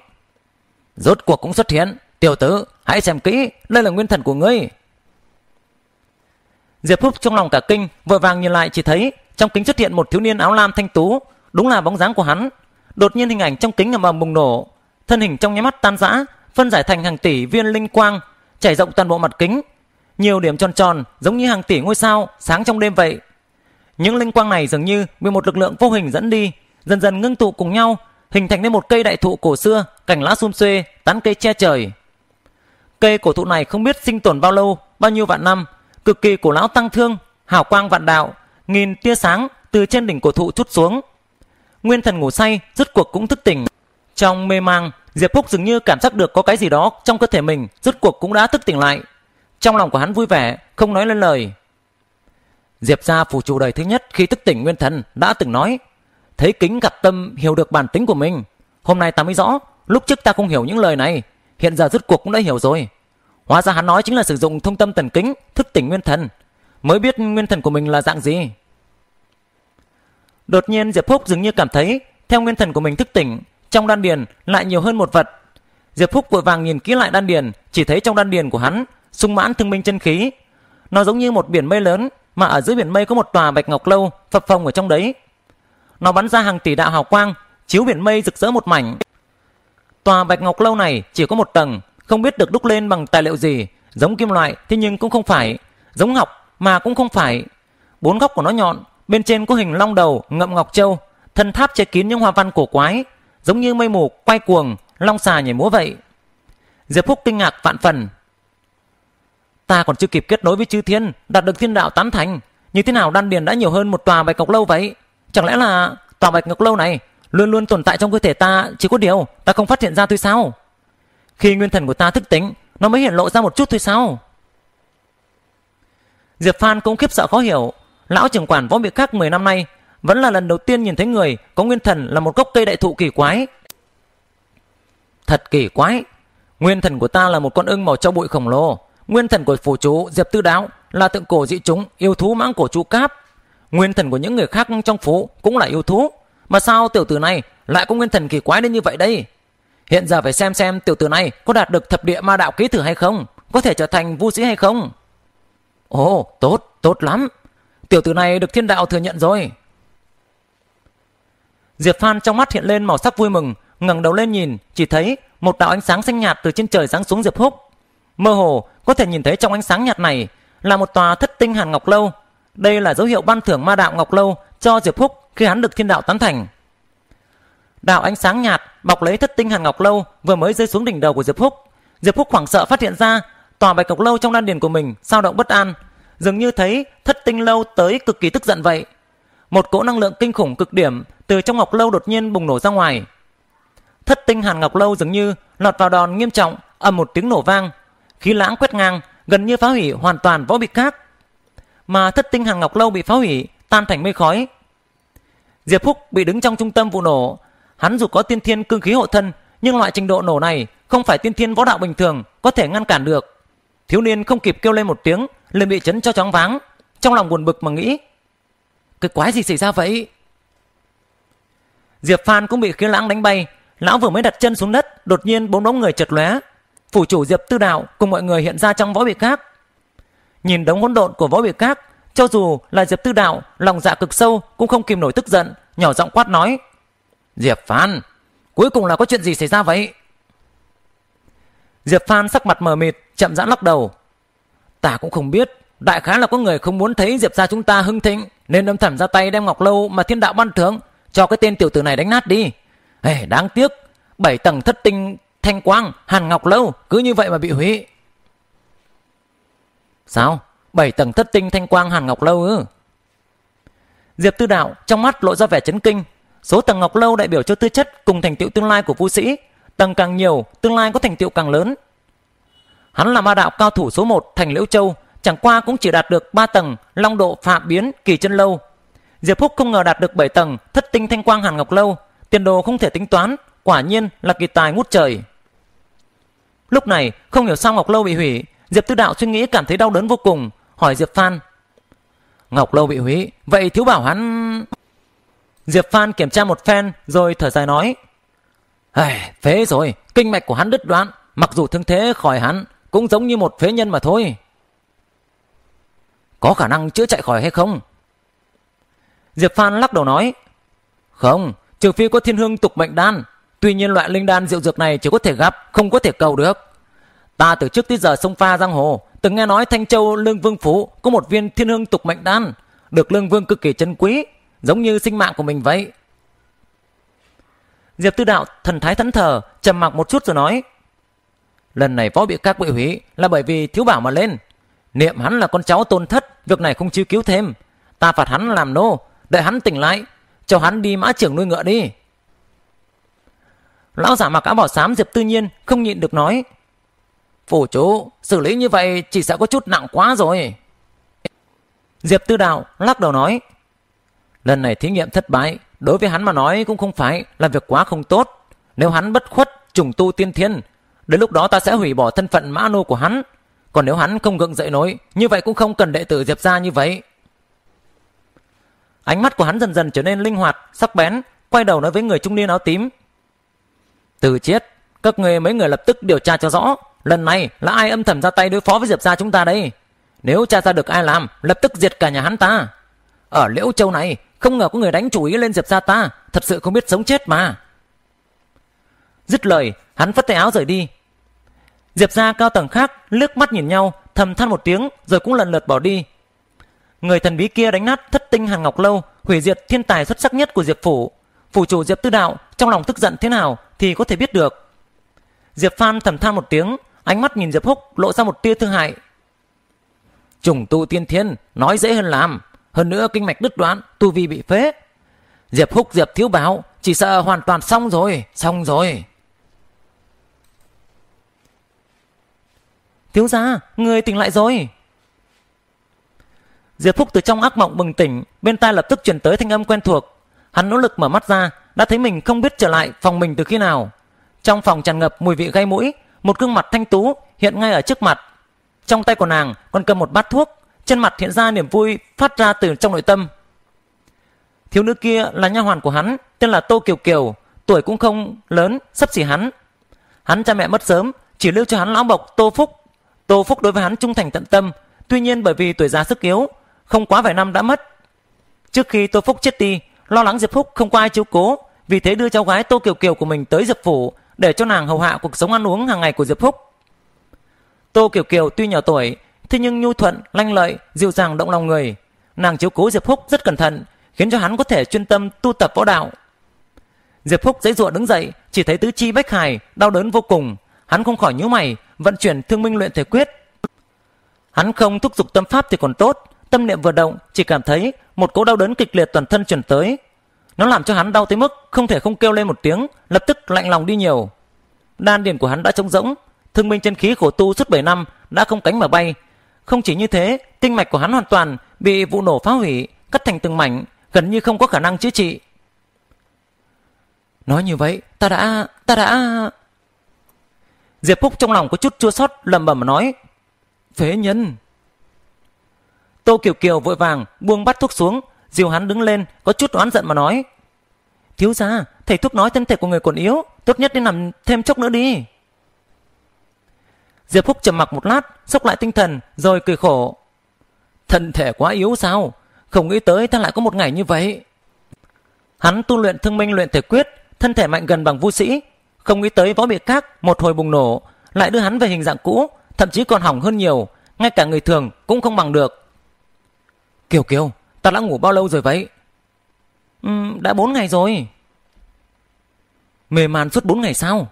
Rốt cuộc cũng xuất hiện. Tiểu tử, hãy xem kỹ, đây là nguyên thần của ngươi. Diệp Húc trong lòng cả kinh, vội vàng nhìn lại chỉ thấy trong kính xuất hiện một thiếu niên áo lam thanh tú, đúng là bóng dáng của hắn. Đột nhiên hình ảnh trong kính ầm ầm bùng nổ, thân hình trong nháy mắt tan rã, phân giải thành hàng tỷ viên linh quang, trải rộng toàn bộ mặt kính. Nhiều điểm tròn tròn giống như hàng tỷ ngôi sao sáng trong đêm vậy. Những linh quang này dường như bị một lực lượng vô hình dẫn đi, dần dần ngưng tụ cùng nhau, hình thành nên một cây đại thụ cổ xưa, cành lá sum xuê, tán cây che trời. Cây cổ thụ này không biết sinh tồn bao lâu, bao nhiêu vạn năm, cực kỳ cổ lão tăng thương, hào quang vạn đạo, nghìn tia sáng từ trên đỉnh cổ thụ chút xuống. Nguyên thần ngủ say rốt cuộc cũng thức tỉnh. Trong mê mang, Diệp Phúc dường như cảm giác được có cái gì đó trong cơ thể mình, rốt cuộc cũng đã thức tỉnh lại. Trong lòng của hắn vui vẻ, không nói lên lời. Diệp gia phủ chủ đời thứ nhất khi thức tỉnh nguyên thần đã từng nói, thấy kính gặp tâm hiểu được bản tính của mình. Hôm nay ta mới rõ, lúc trước ta không hiểu những lời này, hiện giờ rút cuộc cũng đã hiểu rồi. Hóa ra hắn nói chính là sử dụng thông tâm tần kính thức tỉnh nguyên thần, mới biết nguyên thần của mình là dạng gì. Đột nhiên Diệp Phúc dường như cảm thấy theo nguyên thần của mình thức tỉnh, trong đan điền lại nhiều hơn một vật. Diệp Phúc vội vàng nhìn kỹ lại đan điền, chỉ thấy trong đan điền của hắn sung mãn thương minh chân khí. Nó giống như một biển mây lớn, mà ở dưới biển mây có một tòa bạch ngọc lâu phập phồng ở trong đấy. Nó bắn ra hàng tỷ đạo hào quang, chiếu biển mây rực rỡ một mảnh. Tòa bạch ngọc lâu này chỉ có một tầng, không biết được đúc lên bằng tài liệu gì, giống kim loại thế nhưng cũng không phải, giống ngọc mà cũng không phải. Bốn góc của nó nhọn, bên trên có hình long đầu ngậm ngọc châu, thân tháp che kín những hoa văn cổ quái, giống như mây mù quay cuồng, long xà nhảy múa vậy. Diệp Phúc kinh ngạc vạn phần. Ta còn chưa kịp kết nối với chư thiên, đạt được thiên đạo tán thành, như thế nào đan điền đã nhiều hơn một tòa bạch ngọc lâu vậy? Chẳng lẽ là tòa bạch ngọc lâu này luôn luôn tồn tại trong cơ thể ta, chỉ có điều ta không phát hiện ra thôi sao? Khi nguyên thần của ta thức tỉnh, nó mới hiện lộ ra một chút thôi sao? Diệp Phan cũng khiếp sợ khó hiểu. Lão trưởng quản võ biệt khác 10 năm nay vẫn là lần đầu tiên nhìn thấy người có nguyên thần là một gốc cây đại thụ kỳ quái. Thật kỳ quái. Nguyên thần của ta là một con ưng màu cho bụi khổng lồ. Nguyên thần của phù chú Diệp Tư Đáo là tượng cổ dị chúng yêu thú mãng cổ chú cáp. Nguyên thần của những người khác trong phố cũng là yêu thú. Mà sao tiểu tử này lại có nguyên thần kỳ quái đến như vậy đây? Hiện giờ phải xem xem tiểu tử này có đạt được thập địa ma đạo ký thử hay không, có thể trở thành vu sĩ hay không. Ồ, tốt, tốt lắm. Tiểu tử này được thiên đạo thừa nhận rồi. Diệp Phan trong mắt hiện lên màu sắc vui mừng, ngẩng đầu lên nhìn, chỉ thấy một đạo ánh sáng xanh nhạt từ trên trời giáng xuống Diệp Húc. Mơ hồ có thể nhìn thấy trong ánh sáng nhạt này là một tòa thất tinh hàn ngọc lâu. Đây là dấu hiệu ban thưởng ma đạo ngọc lâu cho Diệp Húc khi hắn được thiên đạo tán thành. Đạo ánh sáng nhạt bọc lấy thất tinh hàn ngọc lâu vừa mới rơi xuống đỉnh đầu của Diệp Húc. Diệp Húc hoảng sợ phát hiện ra tòa bạch ngọc lâu trong đan điền của mình sao động bất an, dường như thấy thất tinh lâu tới cực kỳ tức giận vậy. Một cỗ năng lượng kinh khủng cực điểm từ trong ngọc lâu đột nhiên bùng nổ ra ngoài. Thất tinh hàn ngọc lâu dường như lọt vào đòn nghiêm trọng, ầm một tiếng nổ vang, khí lãng quét ngang, gần như phá hủy hoàn toàn võ bị khác. Mà thất tinh hàng ngọc lâu bị phá hủy, tan thành mây khói. Diệp Phúc bị đứng trong trung tâm vụ nổ, Hắn dù có tiên thiên cương khí hộ thân, nhưng loại trình độ nổ này không phải tiên thiên võ đạo bình thường có thể ngăn cản được. Thiếu niên không kịp kêu lên một tiếng, liền bị chấn cho chóng váng. Trong lòng buồn bực mà nghĩ, cái quái gì xảy ra vậy? Diệp Phan cũng bị khí lãng đánh bay, lão vừa mới đặt chân xuống đất, đột nhiên bốn bóng người chật lóe. Phủ chủ Diệp Tư Đạo cùng mọi người hiện ra trong võ biệt các. Nhìn đống hỗn độn của võ biệt các, cho dù là Diệp Tư Đạo lòng dạ cực sâu cũng không kìm nổi tức giận, nhỏ giọng quát nói: Diệp Phan, cuối cùng là có chuyện gì xảy ra vậy? Diệp Phan sắc mặt mờ mịt, chậm rãi lắc đầu. Ta cũng không biết, đại khái là có người không muốn thấy Diệp gia chúng ta hưng thịnh, nên âm thầm ra tay đem Ngọc Lâu mà thiên đạo ban thưởng cho cái tên tiểu tử này đánh nát đi. Hey, đáng tiếc, bảy tầng thất tinh thanh quang, hàn Ngọc Lâu cứ như vậy mà bị hủy. Sao? Bảy tầng thất tinh thanh quang hàn Ngọc Lâu ư? Diệp Tư Đạo trong mắt lộ ra vẻ chấn kinh, Số tầng ngọc lâu đại biểu cho tư chất cùng thành tựu tương lai của vũ sĩ, tầng càng nhiều, tương lai có thành tựu càng lớn. Hắn là ma đạo cao thủ số 1 thành Liễu Châu, chẳng qua cũng chỉ đạt được 3 tầng long độ phạm biến kỳ chân lâu. Diệp Phúc không ngờ đạt được 7 tầng thất tinh thanh quang hàn ngọc lâu, tiền đồ không thể tính toán, quả nhiên là kỳ tài ngút trời. Lúc này, không hiểu sao Ngọc Lâu bị hủy, Diệp Tư Đạo suy nghĩ cảm thấy đau đớn vô cùng, hỏi Diệp Phan. Ngọc Lâu bị hủy, vậy thiếu bảo hắn... Diệp Phan kiểm tra một phen rồi thở dài nói. Ai, phế rồi, kinh mạch của hắn đứt đoạn, mặc dù thương thế khỏi hắn, cũng giống như một phế nhân mà thôi. Có khả năng chữa chạy khỏi hay không? Diệp Phan lắc đầu nói. Không, trừ phi có thiên hương tục mệnh đan. Tuy nhiên loại linh đan diệu dược này chỉ có thể gặp, không có thể cầu được. Ta từ trước tới giờ sông pha giang hồ, từng nghe nói Thanh Châu Lương Vương phú có một viên thiên hương tục mệnh đan, được Lương Vương cực kỳ trân quý, giống như sinh mạng của mình vậy. Diệp Tư Đạo thần thái thẫn thờ, trầm mặc một chút rồi nói: Lần này võ bị các bị hủy là bởi vì thiếu bảo mà lên. Niệm hắn là con cháu tôn thất, việc này không chiếu cứu thêm. Ta phạt hắn làm nô, đợi hắn tỉnh lại, cho hắn đi mã trưởng nuôi ngựa đi. Lão giả mặc áo bảo xám Diệp Tư Nhiên không nhịn được nói. Phủ chủ, xử lý như vậy chỉ sợ có chút nặng quá rồi. Diệp Tư Đạo lắc đầu nói. Lần này thí nghiệm thất bại, đối với hắn mà nói cũng không phải là việc quá không tốt. Nếu hắn bất khuất, trùng tu tiên thiên, đến lúc đó ta sẽ hủy bỏ thân phận mã nô của hắn. Còn nếu hắn không gượng dậy nổi, như vậy cũng không cần đệ tử Diệp ra như vậy. Ánh mắt của hắn dần dần trở nên linh hoạt, sắc bén, quay đầu nói với người trung niên áo tím. Từ chết, các người mấy người lập tức điều tra cho rõ, lần này là ai âm thầm ra tay đối phó với Diệp gia chúng ta đây? Nếu tra ra được ai làm, lập tức diệt cả nhà hắn ta. Ở Liễu Châu này, không ngờ có người đánh chủ ý lên Diệp gia ta, thật sự không biết sống chết mà. Dứt lời, hắn phất tay áo rời đi. Diệp gia cao tầng khác lướt mắt nhìn nhau, thầm than một tiếng rồi cũng lần lượt bỏ đi. Người thần bí kia đánh nát thất tinh hàng ngọc lâu, hủy diệt thiên tài xuất sắc nhất của Diệp phủ. Phủ chủ Diệp Tư Đạo trong lòng tức giận thế nào thì có thể biết được. Diệp Phan thầm than một tiếng, ánh mắt nhìn Diệp Húc lộ ra một tia thương hại. Trùng tu tiên thiên, nói dễ hơn làm. Hơn nữa kinh mạch đứt đoạn, tu vi bị phế. Diệp Húc Diệp thiếu báo, chỉ sợ hoàn toàn xong rồi, xong rồi. Thiếu gia, người tỉnh lại rồi. Diệp Phúc từ trong ác mộng bừng tỉnh, bên tai lập tức truyền tới thanh âm quen thuộc. Hắn nỗ lực mở mắt ra, đã thấy mình không biết trở lại phòng mình từ khi nào. Trong phòng tràn ngập mùi vị gây mũi, một gương mặt thanh tú hiện ngay ở trước mặt. Trong tay của nàng còn cầm một bát thuốc, trên mặt hiện ra niềm vui phát ra từ trong nội tâm. Thiếu nữ kia là nha hoàn của hắn, tên là Tô Kiều Kiều, tuổi cũng không lớn, sắp xỉ hắn. Hắn cha mẹ mất sớm, chỉ lưu cho hắn lão bộc Tô Phúc. Tô Phúc đối với hắn trung thành tận tâm, tuy nhiên bởi vì tuổi già sức yếu, không quá vài năm đã mất. Trước khi Tô Phúc chết đi, lo lắng Diệp Phúc không có ai chiếu cố, vì thế đưa cháu gái Tô Kiều Kiều của mình tới Diệp phủ để cho nàng hầu hạ cuộc sống ăn uống hàng ngày của Diệp Phúc. Tô Kiều Kiều tuy nhỏ tuổi, thế nhưng nhu thuận, lanh lợi, dịu dàng động lòng người. Nàng chiếu cố Diệp Phúc rất cẩn thận, khiến cho hắn có thể chuyên tâm tu tập võ đạo. Diệp Phúc dãy giụa đứng dậy, chỉ thấy tứ chi bách hài, đau đớn vô cùng. Hắn không khỏi nhíu mày, vận chuyển thương minh luyện thể quyết. Hắn không thúc giục tâm pháp thì còn tốt, tâm niệm vừa động chỉ cảm thấy một cỗ đau đớn kịch liệt toàn thân truyền tới. Nó làm cho hắn đau tới mức không thể không kêu lên một tiếng, lập tức lạnh lòng đi nhiều. Đan điền của hắn đã trống rỗng, thương minh chân khí khổ tu suốt 7 năm đã không cánh mà bay. Không chỉ như thế, tinh mạch của hắn hoàn toàn bị vụ nổ phá hủy, cắt thành từng mảnh, gần như không có khả năng chữa trị. Nói như vậy, ta đã, ta đã... Diệp Phúc trong lòng có chút chua xót lầm bầm nói. Phế nhân. Tô Kiều Kiều vội vàng buông bắt thuốc xuống, dìu hắn đứng lên, có chút oán giận mà nói. Thiếu gia, thầy thuốc nói thân thể của người còn yếu, tốt nhất nên nằm thêm chốc nữa đi. Diệp Phúc trầm mặc một lát, sốc lại tinh thần, rồi cười khổ. Thân thể quá yếu sao? Không nghĩ tới ta lại có một ngày như vậy. Hắn tu luyện thương minh luyện thể quyết, thân thể mạnh gần bằng vũ sĩ. Không nghĩ tới võ bị các một hồi bùng nổ, lại đưa hắn về hình dạng cũ, thậm chí còn hỏng hơn nhiều, ngay cả người thường cũng không bằng được. Kiều Kiều, ta đã ngủ bao lâu rồi vậy? Ừ, đã 4 ngày rồi. Mề màn suốt 4 ngày sao?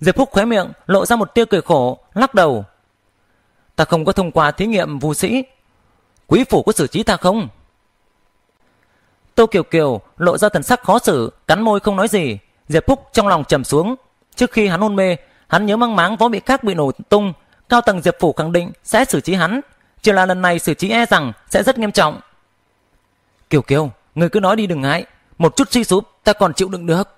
Diệp Phúc khóe miệng lộ ra một tia cười khổ, lắc đầu. Ta không có thông qua thí nghiệm vũ sĩ. Quý phủ có xử trí ta không? Tô Kiều Kiều lộ ra thần sắc khó xử, cắn môi không nói gì. Diệp Phúc trong lòng trầm xuống. Trước khi hắn hôn mê, hắn nhớ mang máng võ bị khác bị nổ tung. Cao tầng Diệp Phủ khẳng định sẽ xử trí hắn. Chỉ là lần này xử trí e rằng sẽ rất nghiêm trọng. Kiều Kiều, người cứ nói đi đừng ngại. Một chút suy sụp ta còn chịu đựng được.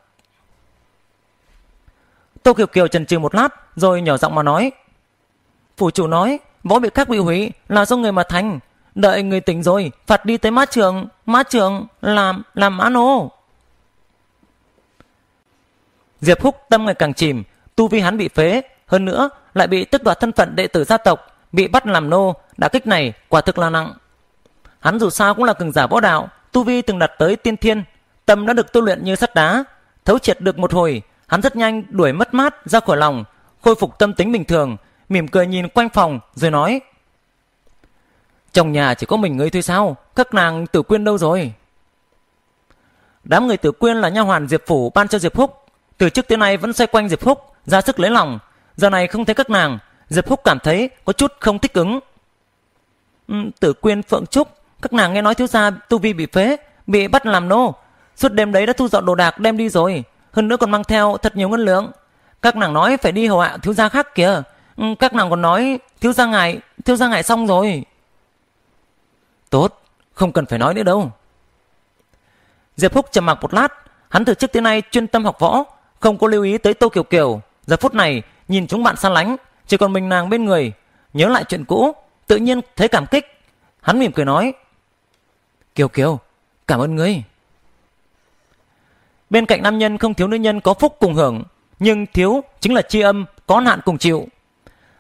Tô Kiều Kiều chần chừ một lát rồi nhỏ giọng mà nói. Phủ chủ nói võ bị các bị hủy là do người mà thành. Đợi người tỉnh rồi, phạt đi tới má trường, má trường, làm, làm án ô. Diệp Húc tâm ngày càng chìm, tu vi hắn bị phế, hơn nữa lại bị tức đoạt thân phận đệ tử gia tộc, bị bắt làm nô, đã kích này quả thực là nặng. Hắn dù sao cũng là cường giả võ đạo, tu vi từng đạt tới tiên thiên, tâm đã được tu luyện như sắt đá, thấu triệt được một hồi, hắn rất nhanh đuổi mất mát ra khỏi lòng, khôi phục tâm tính bình thường, mỉm cười nhìn quanh phòng rồi nói: "Trong nhà chỉ có mình ngươi thôi sao? Các nàng Tử Quyên đâu rồi?" Đám người Tử Quyên là nha hoàn Diệp phủ ban cho Diệp Húc, từ trước tới nay vẫn xoay quanh Diệp Húc, ra sức lấy lòng, giờ này không thấy các nàng, Diệp Húc cảm thấy có chút không thích ứng. Ừ, tử Quyên Phượng Trúc, các nàng nghe nói thiếu gia tu vi bị phế, bị bắt làm nô, suốt đêm đấy đã thu dọn đồ đạc đem đi rồi, hơn nữa còn mang theo thật nhiều ngân lượng. Các nàng nói phải đi hầu hạ thiếu gia khác kìa. Ừ, các nàng còn nói thiếu gia ngài, thiếu gia ngài xong rồi. Tốt, không cần phải nói nữa đâu. Diệp Húc trầm mặc một lát, hắn từ trước tới nay chuyên tâm học võ, không có lưu ý tới Tô Kiều Kiều. Giờ phút này nhìn chúng bạn xa lánh, chỉ còn mình nàng bên người, nhớ lại chuyện cũ, tự nhiên thấy cảm kích. Hắn mỉm cười nói: "Kiều Kiều, cảm ơn ngươi." Bên cạnh nam nhân không thiếu nữ nhân có phúc cùng hưởng, nhưng thiếu chính là chi âm có nạn cùng chịu.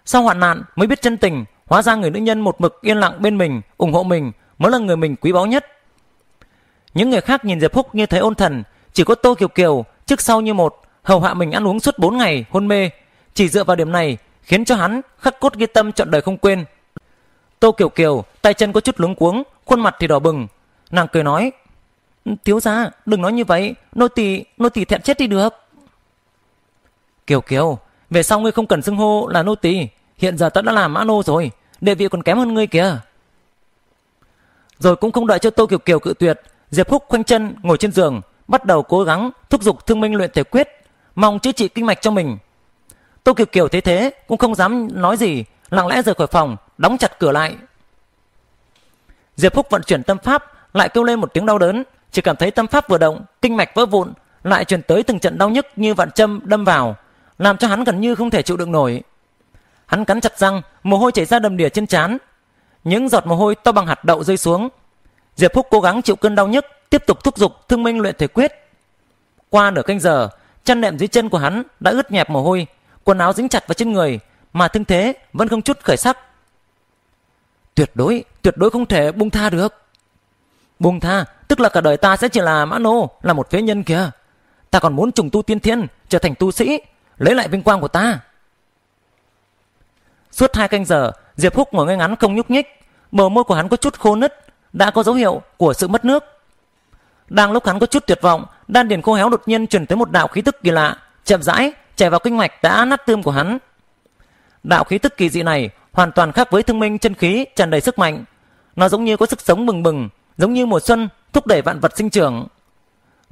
Sau hoạn nạn mới biết chân tình, hóa ra người nữ nhân một mực yên lặng bên mình, ủng hộ mình mới là người mình quý báu nhất. Những người khác nhìn Diệp Phúc như thấy ôn thần, chỉ có Tô Kiều Kiều trước sau như một, hầu hạ mình ăn uống suốt 4 ngày hôn mê, chỉ dựa vào điểm này khiến cho hắn khắc cốt ghi tâm trọn đời không quên. Tô Kiều Kiều tay chân có chút luống cuống, khuôn mặt thì đỏ bừng, nàng cười nói: Thiếu gia, đừng nói như vậy, nô tỳ, nô tỳ thẹn chết đi được. Kiều Kiều, về sau ngươi không cần xưng hô là nô tỳ, hiện giờ ta đã làm mã nô rồi, địa vị còn kém hơn ngươi kìa. Rồi cũng không đợi cho Tô Kiều Kiều cự tuyệt, Diệp Húc khoanh chân ngồi trên giường, bắt đầu cố gắng thúc giục thương minh luyện thể quyết, mong chữa trị kinh mạch cho mình. Tô Kiều Kiều thấy thế cũng không dám nói gì, lặng lẽ rời khỏi phòng, đóng chặt cửa lại. Diệp phúc vận chuyển tâm pháp, lại kêu lên một tiếng đau đớn, chỉ cảm thấy tâm pháp vừa động, kinh mạch vỡ vụn, lại truyền tới từng trận đau nhức như vạn châm đâm vào, làm cho hắn gần như không thể chịu đựng nổi. Hắn cắn chặt răng, mồ hôi chảy ra đầm đìa trên trán. Những giọt mồ hôi to bằng hạt đậu rơi xuống. Diệp Phúc cố gắng chịu cơn đau nhức, tiếp tục thúc giục thương minh luyện thể quyết. Qua nửa canh giờ, chân nệm dưới chân của hắn đã ướt nhẹp mồ hôi, quần áo dính chặt vào trên người, mà thương thế vẫn không chút khởi sắc. Tuyệt đối, tuyệt đối không thể buông tha được. Buông tha, tức là cả đời ta sẽ chỉ là mã nô, là một phế nhân kìa. Ta còn muốn trùng tu tiên thiên, trở thành tu sĩ, lấy lại vinh quang của ta. Suốt hai canh giờ, Diệp Húc ngồi ngay ngắn không nhúc nhích, bờ môi của hắn có chút khô nứt, đã có dấu hiệu của sự mất nước. Đang lúc hắn có chút tuyệt vọng, đan điền khô héo đột nhiên truyền tới một đạo khí tức kỳ lạ, chậm rãi chảy vào kinh mạch đã nát tươm của hắn. Đạo khí tức kỳ dị này hoàn toàn khác với thương minh chân khí tràn đầy sức mạnh, nó giống như có sức sống bừng bừng, giống như mùa xuân thúc đẩy vạn vật sinh trưởng.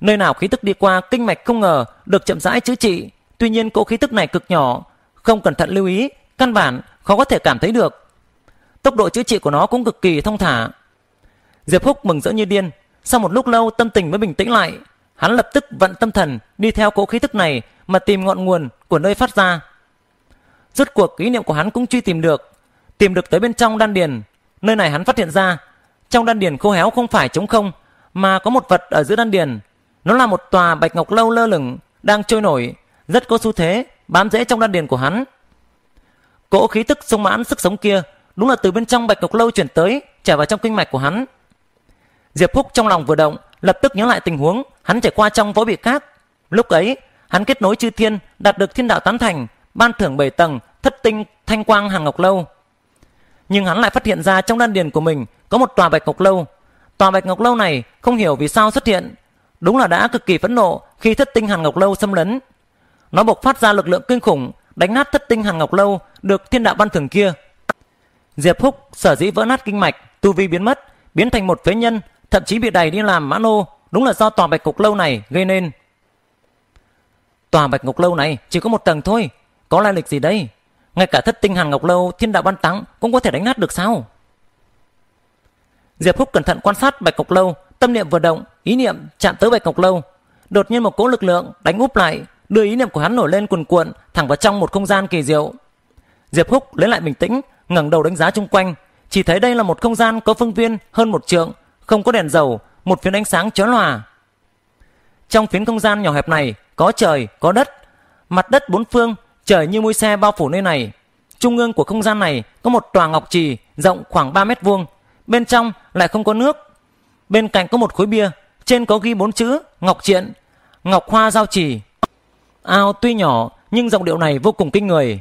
Nơi nào khí tức đi qua, kinh mạch không ngờ được chậm rãi chữa trị. Tuy nhiên cỗ khí tức này cực nhỏ, không cẩn thận lưu ý, căn bản khó có thể cảm thấy được. Tốc độ chữa trị của nó cũng cực kỳ thông thả. Diệp Húc mừng rỡ như điên. Sau một lúc lâu tâm tình mới bình tĩnh lại, hắn lập tức vận tâm thần đi theo cỗ khí tức này mà tìm ngọn nguồn của nơi phát ra. Rốt cuộc ý niệm của hắn cũng truy tìm được, tìm được tới bên trong đan điền. Nơi này hắn phát hiện ra trong đan điền khô héo không phải trống không, mà có một vật ở giữa đan điền. Nó là một tòa bạch ngọc lâu lơ lửng, đang trôi nổi, rất có xu thế bám rễ trong đan điền của hắn. Cỗ khí tức sung mãn sức sống kia đúng là từ bên trong bạch ngọc lâu chuyển tới, chảy vào trong kinh mạch của hắn. Diệp Phúc trong lòng vừa động, lập tức nhớ lại tình huống hắn trải qua trong võ bị khác Lúc ấy, hắn kết nối chư thiên, đạt được thiên đạo tán thành, ban thưởng bảy tầng, thất tinh thanh quang hàng ngọc lâu. Nhưng hắn lại phát hiện ra trong đan điền của mình có một tòa bạch ngọc lâu. Tòa bạch ngọc lâu này không hiểu vì sao xuất hiện, đúng là đã cực kỳ phẫn nộ khi thất tinh hàn ngọc lâu xâm lấn. Nó bộc phát ra lực lượng kinh khủng, đánh nát thất tinh hàn ngọc lâu được thiên đạo ban thưởng kia. Diệp Húc sở dĩ vỡ nát kinh mạch, tu vi biến mất, biến thành một phế nhân, thậm chí bị đẩy đi làm mã nô, đúng là do tòa bạch ngục lâu này gây nên. Tòa bạch ngục lâu này chỉ có một tầng thôi, có lai lịch gì đây? Ngay cả thất tinh hàn ngọc lâu thiên đạo ban tặng cũng có thể đánh nát được sao? Diệp Húc cẩn thận quan sát Bạch Ngọc Lâu, tâm niệm vừa động, ý niệm chạm tới Bạch Ngọc Lâu. Đột nhiên một cỗ lực lượng đánh úp lại, đưa ý niệm của hắn nổi lên cuồn cuộn, thẳng vào trong một không gian kỳ diệu. Diệp Húc lấy lại bình tĩnh, ngẩng đầu đánh giá chung quanh, chỉ thấy đây là một không gian có phương viên hơn một trượng, không có đèn dầu, một phiến ánh sáng chói lòa. Trong phiến không gian nhỏ hẹp này có trời, có đất, mặt đất bốn phương, trời như mũi xe bao phủ nơi này. Trung ương của không gian này có một tòa ngọc trì rộng khoảng 3 mét vuông, bên trong lại không có nước. Bên cạnh có một khối bia, trên có ghi bốn chữ Ngọc Triện, Ngọc Hoa Giao Trì. Ao tuy nhỏ nhưng giọng điệu này vô cùng kinh người.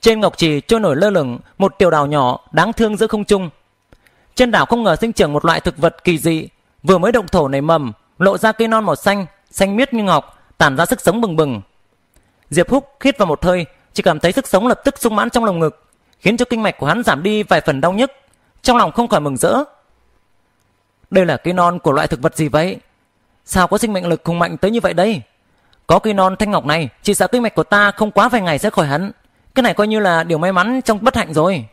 Trên ngọc trì trôi nổi lơ lửng một tiểu đào nhỏ đáng thương giữa không trung. Trên đảo không ngờ sinh trưởng một loại thực vật kỳ dị, vừa mới động thổ nảy mầm, lộ ra cây non màu xanh, xanh miết như ngọc, tản ra sức sống bừng bừng. Diệp Húc khít vào một hơi, chỉ cảm thấy sức sống lập tức sung mãn trong lồng ngực, khiến cho kinh mạch của hắn giảm đi vài phần đau nhức, trong lòng không khỏi mừng rỡ. Đây là cây non của loại thực vật gì vậy? Sao có sinh mệnh lực hùng mạnh tới như vậy đây? Có cây non thanh ngọc này, chỉ sợ kinh mạch của ta không quá vài ngày sẽ khỏi hắn. Cái này coi như là điều may mắn trong bất hạnh rồi.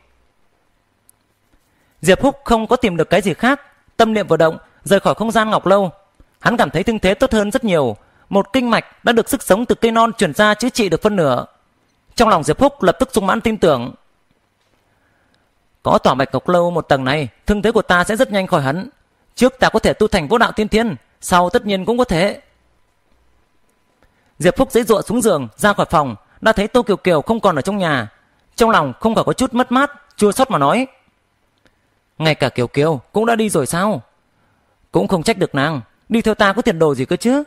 Diệp Húc không có tìm được cái gì khác, tâm niệm vừa động, rời khỏi không gian ngọc lâu. Hắn cảm thấy thương thế tốt hơn rất nhiều, một kinh mạch đã được sức sống từ cây non chuyển ra chữa trị được phân nửa. Trong lòng Diệp Húc lập tức sung mãn tin tưởng. Có tỏa bạch ngọc lâu một tầng này, thương thế của ta sẽ rất nhanh khỏi hắn. Trước ta có thể tu thành vô đạo tiên thiên, sau tất nhiên cũng có thể. Diệp Phúc dễ dụa xuống giường ra khỏi phòng, đã thấy Tô Kiều Kiều không còn ở trong nhà. Trong lòng không khỏi có chút mất mát, chua xót mà nói. Ngay cả Kiều Kiều cũng đã đi rồi sao? Cũng không trách được nàng, đi theo ta có tiền đồ gì cơ chứ?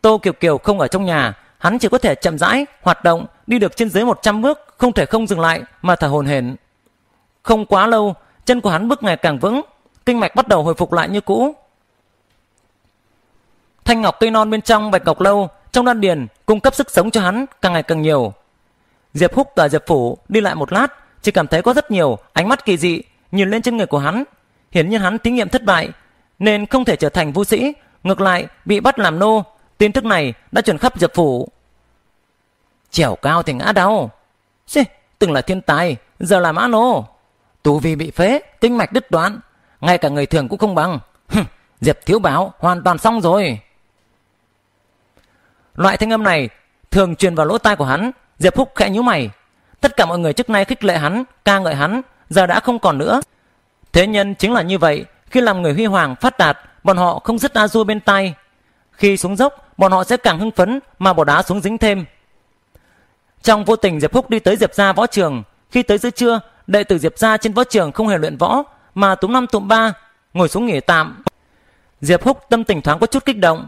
Tô Kiều Kiều không ở trong nhà, hắn chỉ có thể chậm rãi, hoạt động, đi được trên dưới 100 bước, không thể không dừng lại mà thở hồn hển. Không quá lâu, chân của hắn bước ngày càng vững, kinh mạch bắt đầu hồi phục lại như cũ. Thanh ngọc cây non bên trong bạch ngọc lâu trong đan điền cung cấp sức sống cho hắn càng ngày càng nhiều. Diệp Húc và Diệp Phủ đi lại một lát, chỉ cảm thấy có rất nhiều ánh mắt kỳ dị nhìn lên trên người của hắn. Hiển nhiên hắn thí nghiệm thất bại, nên không thể trở thành vũ sĩ, ngược lại bị bắt làm nô. Tin tức này đã truyền khắp Diệp Phủ. Trèo cao thì ngã đau. Xê, từng là thiên tài, giờ là mã nô. Tù vì bị phế, kinh mạch đứt đoạn, ngay cả người thường cũng không bằng. Diệp Thiếu báo hoàn toàn xong rồi. Loại thanh âm này thường truyền vào lỗ tai của hắn, Diệp phúc khẽ nhíu mày. Tất cả mọi người trước nay khích lệ hắn, ca ngợi hắn, giờ đã không còn nữa. Thế nhân chính là như vậy, khi làm người huy hoàng phát đạt, bọn họ không dứt a du bên tay. Khi xuống dốc, bọn họ sẽ càng hưng phấn mà bỏ đá xuống dính thêm. Trong vô tình Diệp Húc đi tới Diệp gia võ trường, khi tới giữa trưa, đệ tử Diệp gia trên võ trường không hề luyện võ, mà túm năm tụm ba, ngồi xuống nghỉ tạm. Diệp Húc tâm tình thoáng có chút kích động.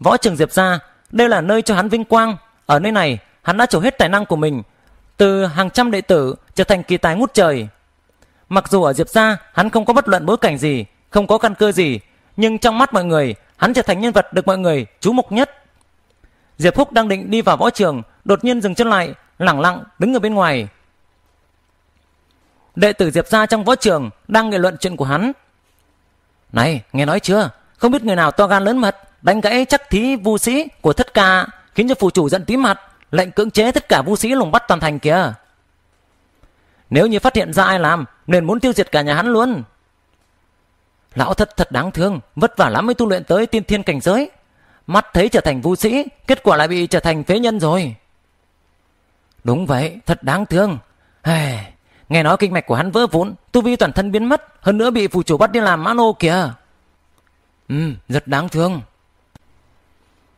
Võ trường Diệp gia đây là nơi cho hắn vinh quang. Ở nơi này, hắn đã trổ hết tài năng của mình, từ hàng trăm đệ tử trở thành kỳ tài ngút trời. Mặc dù ở Diệp gia, hắn không có bất luận bối cảnh gì, không có căn cơ gì, nhưng trong mắt mọi người, hắn trở thành nhân vật được mọi người chú mục nhất. Diệp Phúc đang định đi vào võ trường, đột nhiên dừng chân lại, lẳng lặng đứng ở bên ngoài. Đệ tử Diệp gia trong võ trường đang nghị luận chuyện của hắn. Này, nghe nói chưa? Không biết người nào to gan lớn mật đánh gãy chắc thí vu sĩ của thất ca khiến cho phù chủ giận tím mặt lệnh cưỡng chế tất cả vũ sĩ lùng bắt toàn thành kìa. Nếu như phát hiện ra ai làm nên muốn tiêu diệt cả nhà hắn luôn. Lão thất thật đáng thương vất vả lắm mới tu luyện tới tiên thiên cảnh giới. Mắt thấy trở thành vũ sĩ kết quả lại bị trở thành phế nhân rồi. Đúng vậy thật đáng thương. Hey, nghe nói kinh mạch của hắn vỡ vụn tu vi toàn thân biến mất hơn nữa bị phù chủ bắt đi làm mã nô kìa. Ừ rất đáng thương.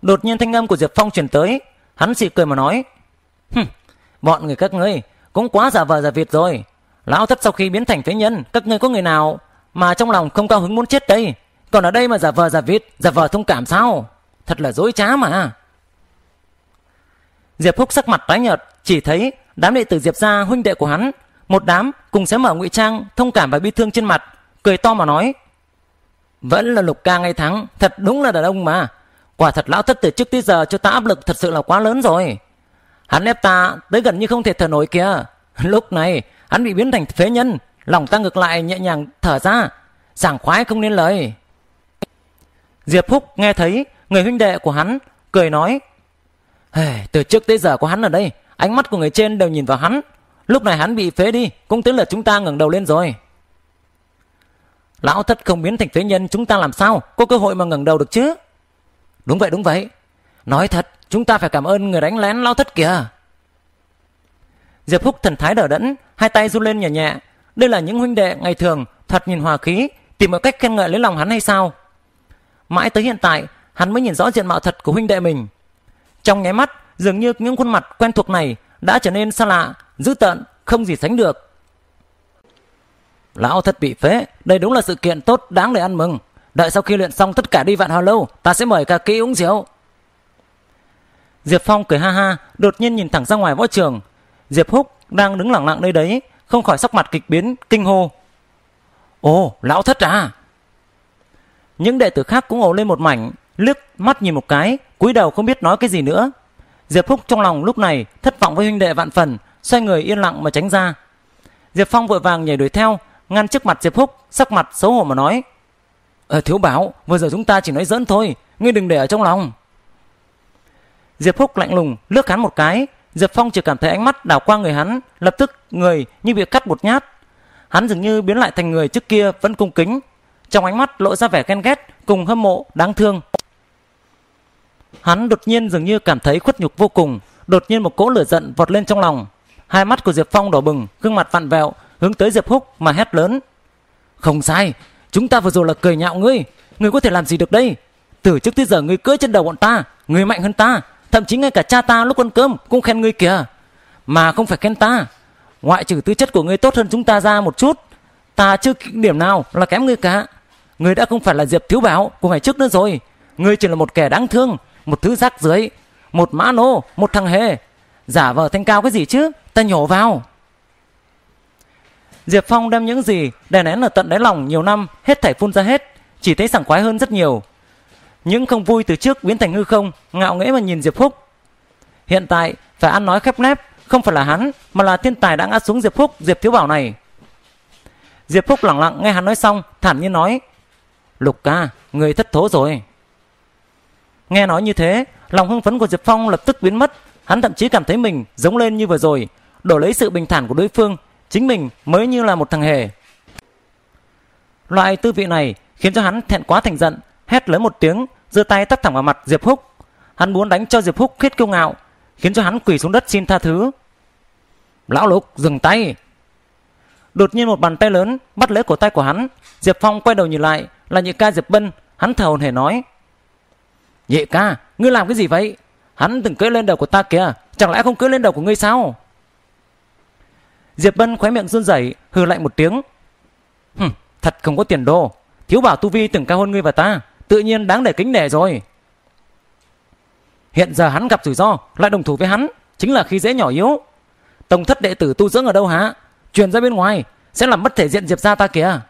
Đột nhiên thanh âm của Diệp Phong truyền tới, hắn xì cười mà nói: "Hừm, bọn người các ngươi cũng quá giả vờ giả vịt rồi. Lão thất sau khi biến thành phế nhân, các ngươi có người nào mà trong lòng không cao hứng muốn chết đây? Còn ở đây mà giả vờ giả vịt, giả vờ thông cảm sao? Thật là dối trá mà." Diệp Phúc sắc mặt tái nhợt, chỉ thấy đám đệ tử Diệp gia huynh đệ của hắn, một đám cùng sẽ mở ngụy trang, thông cảm và bi thương trên mặt, cười to mà nói: "Vẫn là Lục Ca ngay thắng, thật đúng là đàn ông mà." Quả thật lão thất từ trước tới giờ cho ta áp lực thật sự là quá lớn rồi. Hắn ép ta tới gần như không thể thở nổi kìa. Lúc này hắn bị biến thành phế nhân, lòng ta ngược lại nhẹ nhàng thở ra, sảng khoái không nên lời. Diệp Phúc nghe thấy người huynh đệ của hắn cười nói: hey, "Từ trước tới giờ có hắn ở đây, ánh mắt của người trên đều nhìn vào hắn. Lúc này hắn bị phế đi, cũng tới lượt chúng ta ngẩng đầu lên rồi." Lão thất không biến thành phế nhân chúng ta làm sao có cơ hội mà ngẩng đầu được chứ? Đúng vậy đúng vậy Nói thật chúng ta phải cảm ơn người đánh lén lao thất kìa Diệp Húc thần thái đỡ đẫn Hai tay run lên nhẹ nhẹ Đây là những huynh đệ ngày thường thật nhìn hòa khí, tìm mọi cách khen ngợi lấy lòng hắn hay sao? Mãi tới hiện tại, hắn mới nhìn rõ diện mạo thật của huynh đệ mình. Trong nháy mắt, dường như những khuôn mặt quen thuộc này đã trở nên xa lạ, dữ tợn, không gì sánh được. Lão thật bị phế, đây đúng là sự kiện tốt đáng để ăn mừng. Đợi sau khi luyện xong tất cả đi vạn hoa lâu, ta sẽ mời cả kỹ uống rượu. Diệp Phong cười ha ha, đột nhiên nhìn thẳng ra ngoài võ trường. Diệp Húc đang đứng lặng lặng nơi đấy, không khỏi sắc mặt kịch biến, kinh hô. Ồ, lão thất à! Những đệ tử khác cũng ồ lên một mảnh, liếc mắt nhìn một cái, cúi đầu không biết nói cái gì nữa. Diệp Húc trong lòng lúc này thất vọng với huynh đệ vạn phần, xoay người yên lặng mà tránh ra. Diệp Phong vội vàng nhảy đuổi theo, ngăn trước mặt Diệp Húc, sắc mặt xấu hổ mà nói: "Ờ thiếu bảo, vừa giờ chúng ta chỉ nói giỡn thôi, ngươi đừng để ở trong lòng." Diệp phúc lạnh lùng lướt hắn một cái, Diệp Phong chỉ cảm thấy ánh mắt đảo qua người hắn, lập tức người như bị cắt một nhát. Hắn dường như biến lại thành người trước kia vẫn cung kính, trong ánh mắt lộ ra vẻ ghen ghét cùng hâm mộ đáng thương. Hắn đột nhiên dường như cảm thấy khuất nhục vô cùng, đột nhiên một cỗ lửa giận vọt lên trong lòng. Hai mắt của Diệp Phong đỏ bừng, gương mặt vặn vẹo, hướng tới Diệp Húc mà hét lớn. Không sai, chúng ta vừa rồi là cười nhạo ngươi, ngươi có thể làm gì được đây? Từ trước tới giờ ngươi cưỡi trên đầu bọn ta, ngươi mạnh hơn ta, thậm chí ngay cả cha ta lúc ăn cơm cũng khen ngươi kìa. Mà không phải khen ta, ngoại trừ tư chất của ngươi tốt hơn chúng ta ra một chút, ta chưa điểm nào là kém ngươi cả. Ngươi đã không phải là Diệp Thiếu Bảo của ngày trước nữa rồi, ngươi chỉ là một kẻ đáng thương, một thứ rác dưới, một mã nô, một thằng hề. Giả vờ thanh cao cái gì chứ, ta nhổ vào. Diệp Phong đem những gì đè nén ở tận đáy lòng nhiều năm hết thảy phun ra hết, chỉ thấy sảng khoái hơn rất nhiều. Những không vui từ trước biến thành hư không, ngạo nghễ mà nhìn Diệp Phúc. Hiện tại phải ăn nói khép nép, không phải là hắn, mà là thiên tài đã ngã xuống Diệp Phúc, Diệp Thiếu Bảo này. Diệp Phúc lặng lặng nghe hắn nói xong, thản nhiên nói: "Lục ca, người thất thố rồi." Nghe nói như thế, lòng hưng phấn của Diệp Phong lập tức biến mất, hắn thậm chí cảm thấy mình giống lên như vừa rồi, đổi lấy sự bình thản của đối phương, chính mình mới như là một thằng hề. Loại tư vị này khiến cho hắn thẹn quá thành giận, hét lớn một tiếng, giơ tay tắt thẳng vào mặt Diệp Húc. Hắn muốn đánh cho Diệp Húc khét kiêu ngạo, khiến cho hắn quỳ xuống đất xin tha thứ. Lão Lục, dừng tay. Đột nhiên một bàn tay lớn bắt lấy cổ tay của hắn, Diệp Phong quay đầu nhìn lại, là nhị ca Diệp Bân, hắn thở hổn hển nói: "Nhị ca, ngươi làm cái gì vậy? Hắn từng cưỡi lên đầu của ta kìa, chẳng lẽ không cưỡi lên đầu của ngươi sao?" Diệp Bân khóe miệng run rẩy, hừ lạnh một tiếng. Hừm, thật không có tiền đồ, thiếu bảo tu vi từng cao hơn ngươi và ta, tự nhiên đáng để kính nể rồi. Hiện giờ hắn gặp rủi ro, lại đồng thủ với hắn, chính là khi dễ nhỏ yếu. Tông thất đệ tử tu dưỡng ở đâu hả? Truyền ra bên ngoài, sẽ làm mất thể diện Diệp gia ta kìa.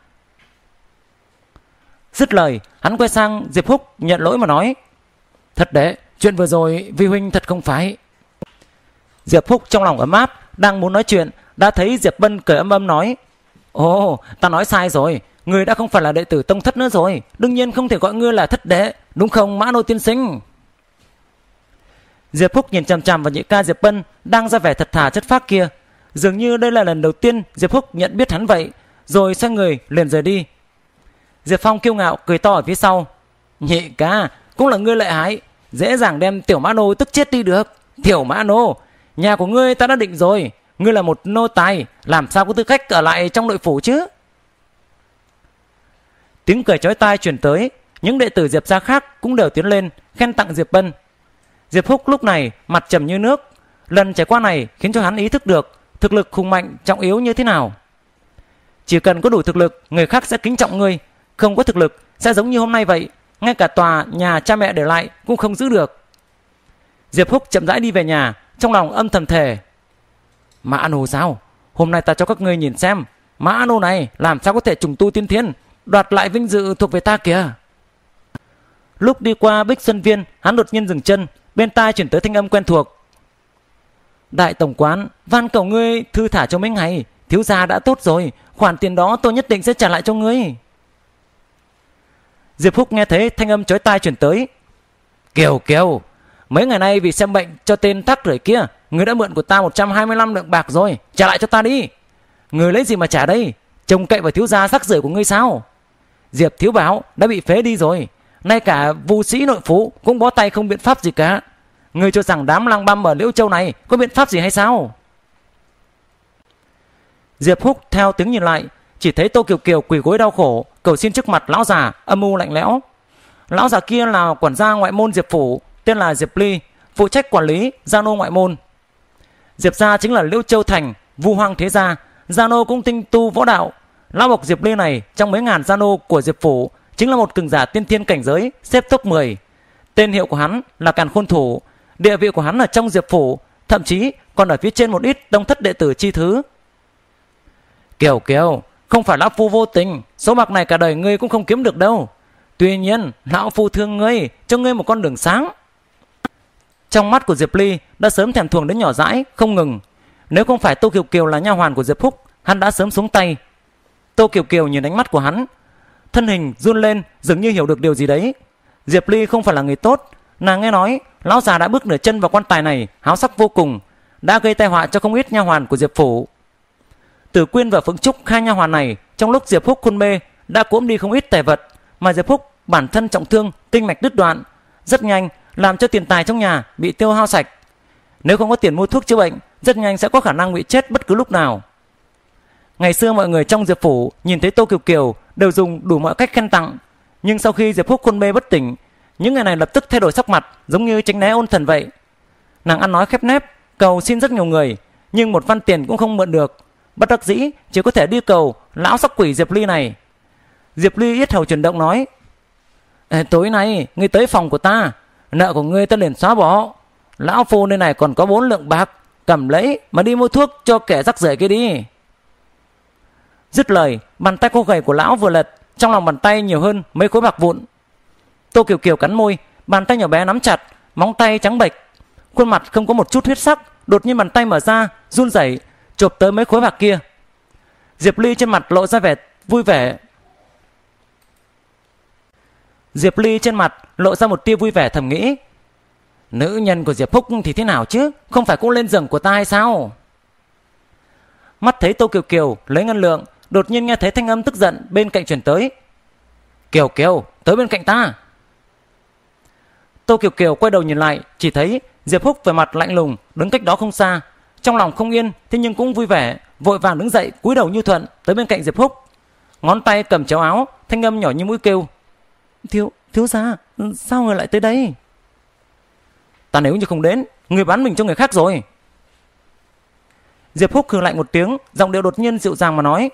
Dứt lời, hắn quay sang Diệp Húc nhận lỗi mà nói. Thật đệ, chuyện vừa rồi vi huynh thật không phải. Diệp Húc trong lòng ấm áp, đang muốn nói chuyện, đã thấy Diệp Bân cười âm âm nói. Ồ, ta nói sai rồi, Ngươi đã không phải là đệ tử tông thất nữa rồi Đương nhiên không thể gọi ngươi là thất đệ Đúng không mã nô tiên sinh? Diệp Phúc nhìn chằm chằm vào nhị ca Diệp Bân Đang ra vẻ thật thà chất phác kia. Dường như đây là lần đầu tiên Diệp Phúc nhận biết hắn vậy Rồi xoay người liền rời đi. Diệp Phong kiêu ngạo cười to ở phía sau Nhị ca cũng là ngươi lợi hại Dễ dàng đem tiểu mã nô tức chết đi được. Tiểu mã nô Nhà của ngươi ta đã định rồi Ngươi là một nô tài Làm sao có tư cách ở lại trong nội phủ chứ Tiếng cười chói tai truyền tới, những đệ tử Diệp gia khác cũng đều tiến lên khen tặng Diệp Bân. Diệp Húc lúc này mặt trầm như nước, lần trải qua này khiến cho hắn ý thức được thực lực hùng mạnh trọng yếu như thế nào. Chỉ cần có đủ thực lực, người khác sẽ kính trọng ngươi, không có thực lực sẽ giống như hôm nay vậy, ngay cả tòa nhà cha mẹ để lại cũng không giữ được. Diệp Húc chậm rãi đi về nhà, trong lòng âm thầm thề. Mã Nô sao? Hôm nay ta cho các ngươi nhìn xem, Mã Nô này làm sao có thể trùng tu tiên thiên, đoạt lại vinh dự thuộc về ta kìa. Lúc đi qua Bích Xuân Viên, hắn đột nhiên dừng chân, bên tai chuyển tới thanh âm quen thuộc. Đại tổng quán, van cầu ngươi thư thả cho mấy ngày, thiếu gia đã tốt rồi, khoản tiền đó tôi nhất định sẽ trả lại cho ngươi. Diệp phúc nghe thấy thanh âm chói tai chuyển tới. Kiều Kiều, mấy ngày nay vì xem bệnh cho tên thắc rưởi kia, Người đã mượn của ta 125 lượng bạc rồi, trả lại cho ta đi. Người lấy gì mà trả đây? Trông cậy vào thiếu gia sắc rưởi của ngươi sao? Diệp Thiếu Bảo đã bị phế đi rồi. Nay cả vu sĩ nội phú cũng bó tay không biện pháp gì cả. Người cho rằng đám lang băm ở Liễu Châu này có biện pháp gì hay sao? Diệp Húc theo tiếng nhìn lại, chỉ thấy Tô Kiều Kiều quỳ gối đau khổ, cầu xin trước mặt lão già, âm u lạnh lẽo. Lão già kia là quản gia ngoại môn Diệp phủ, tên là Diệp Ly, phụ trách quản lý gia nô ngoại môn. Diệp gia chính là Liễu Châu Thành, vu hoang thế gia, gia nô cũng tinh tu võ đạo. Lão bộc Diệp lê này trong mấy ngàn gia nô của Diệp phủ chính là một cường giả tiên thiên cảnh giới, xếp top 10. Tên hiệu của hắn là Càn Khôn Thủ, địa vị của hắn ở trong Diệp phủ, thậm chí còn ở phía trên một ít đông thất đệ tử chi thứ. Kiều Kiều, không phải lão phu vô tình, số bạc này cả đời ngươi cũng không kiếm được đâu. Tuy nhiên, lão phu thương ngươi, cho ngươi một con đường sáng. Trong mắt của Diệp Ly đã sớm thèm thuồng đến nhỏ dãi, không ngừng. Nếu không phải Tô Kiều Kiều là nha hoàn của Diệp Phúc, hắn đã sớm xuống tay. Tô Kiều Kiều nhìn ánh mắt của hắn, thân hình run lên, dường như hiểu được điều gì đấy. Diệp Ly không phải là người tốt, nàng nghe nói lão già đã bước nửa chân vào quan tài này, háo sắc vô cùng, đã gây tai họa cho không ít nha hoàn của Diệp phủ. Tử Quyên và Phượng Trúc hai nha hoàn này trong lúc Diệp Phúc hôn mê đã cuỗm đi không ít tài vật, mà Diệp Phúc bản thân trọng thương, kinh mạch đứt đoạn, rất nhanh làm cho tiền tài trong nhà bị tiêu hao sạch. Nếu không có tiền mua thuốc chữa bệnh, rất nhanh sẽ có khả năng bị chết bất cứ lúc nào. Ngày xưa mọi người trong Diệp phủ nhìn thấy Tô Kiều Kiều đều dùng đủ mọi cách khen tặng, nhưng sau khi Diệp Phúc hôn mê bất tỉnh, những người này lập tức thay đổi sắc mặt, giống như tránh né ôn thần vậy. Nàng ăn nói khép nép, cầu xin rất nhiều người, nhưng một văn tiền cũng không mượn được. Bất đắc dĩ chỉ có thể đi cầu lão sắc quỷ Diệp Ly này. Diệp Ly yết hầu chuyển động nói: "Tối nay ngươi tới phòng của ta, nợ của ngươi ta liền xóa bỏ. Lão phu nơi này còn có bốn lượng bạc, cầm lấy mà đi mua thuốc cho kẻ rắc rưởi kia đi." Dứt lời, bàn tay cô gầy của lão vừa lật, trong lòng bàn tay nhiều hơn mấy khối bạc vụn. Tô Kiều Kiều cắn môi, bàn tay nhỏ bé nắm chặt, móng tay trắng bệch, khuôn mặt không có một chút huyết sắc, đột nhiên bàn tay mở ra, run rẩy, chộp tới mấy khối bạc kia. Diệp Ly trên mặt lộ ra vẻ vui vẻ. Diệp Ly trên mặt lộ ra một tia vui vẻ thầm nghĩ. Nữ nhân của Diệp Phúc thì thế nào chứ? Không phải cũng lên giường của ta hay sao? Mắt thấy Tô Kiều Kiều lấy ngân lượng, đột nhiên nghe thấy thanh âm tức giận bên cạnh truyền tới. Kiều Kiều, tới bên cạnh ta. Tô Kiều Kiều quay đầu nhìn lại, chỉ thấy Diệp Phúc về mặt lạnh lùng, đứng cách đó không xa. Trong lòng không yên, thế nhưng cũng vui vẻ, vội vàng đứng dậy, cúi đầu như thuận tới bên cạnh Diệp Phúc. Ngón tay cầm chéo áo, thanh âm nhỏ như mũi kêu. Thiếu, thiếu gia, sao người lại tới đây? Ta nếu như không đến, người bán mình cho người khác rồi. Diệp Phúc hừ lạnh một tiếng, giọng điệu đột nhiên dịu dàng mà nói.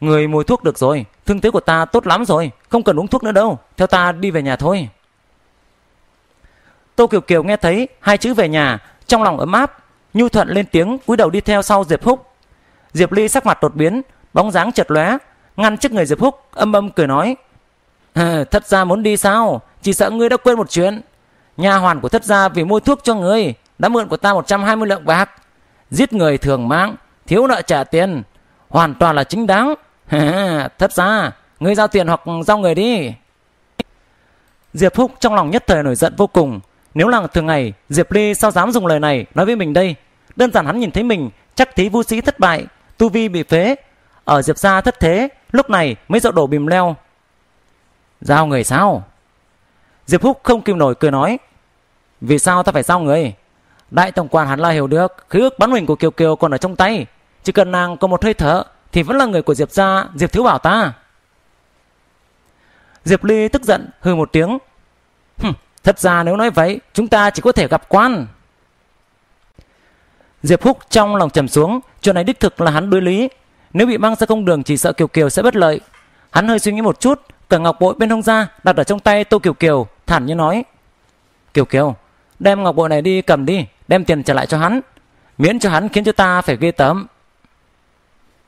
Người mua thuốc được rồi, thương thế của ta tốt lắm rồi, không cần uống thuốc nữa đâu, theo ta đi về nhà thôi. Tô Kiều Kiều nghe thấy hai chữ về nhà, trong lòng ấm áp, nhu thuận lên tiếng cúi đầu đi theo sau Diệp Húc. Diệp Ly sắc mặt đột biến, bóng dáng chật lóe, ngăn trước người Diệp Húc, âm âm cười nói: "Thất gia muốn đi sao? Chỉ sợ ngươi đã quên một chuyện. Nhà hoàn của thất gia vì mua thuốc cho ngươi đã mượn của ta 120 lượng bạc. Giết người thường mạng, thiếu nợ trả tiền, hoàn toàn là chính đáng. thất gia, ngươi giao tiền hoặc giao người đi." Diệp Húc trong lòng nhất thời nổi giận vô cùng, nếu là thường ngày, Diệp Ly sao dám dùng lời này nói với mình đây? Đơn giản hắn nhìn thấy mình chắc thí vu sĩ thất bại, tu vi bị phế. Ở Diệp gia thất thế, lúc này mới dậu đổ bìm leo. Giao người sao? Diệp Húc không kìm nổi cười nói. Vì sao ta phải giao người? Đại tổng quan hắn là hiểu được, khí ước bắn mình của Kiều Kiều còn ở trong tay. Chỉ cần nàng có một hơi thở thì vẫn là người của Diệp gia, Diệp thiếu bảo ta. Diệp Ly tức giận hừ một tiếng. Hừm, Thật ra nếu nói vậy, chúng ta chỉ có thể gặp quan. Diệp Húc trong lòng trầm xuống, chuyện này đích thực là hắn đối lý. Nếu bị mang ra công đường chỉ sợ Kiều Kiều sẽ bất lợi. Hắn hơi suy nghĩ một chút, cầm ngọc bội bên hông ra, đặt ở trong tay Tô Kiều Kiều, thản như nói. Kiều Kiều, đem ngọc bội này đi cầm đi, đem tiền trả lại cho hắn. Miễn cho hắn khiến cho ta phải ghê tởm.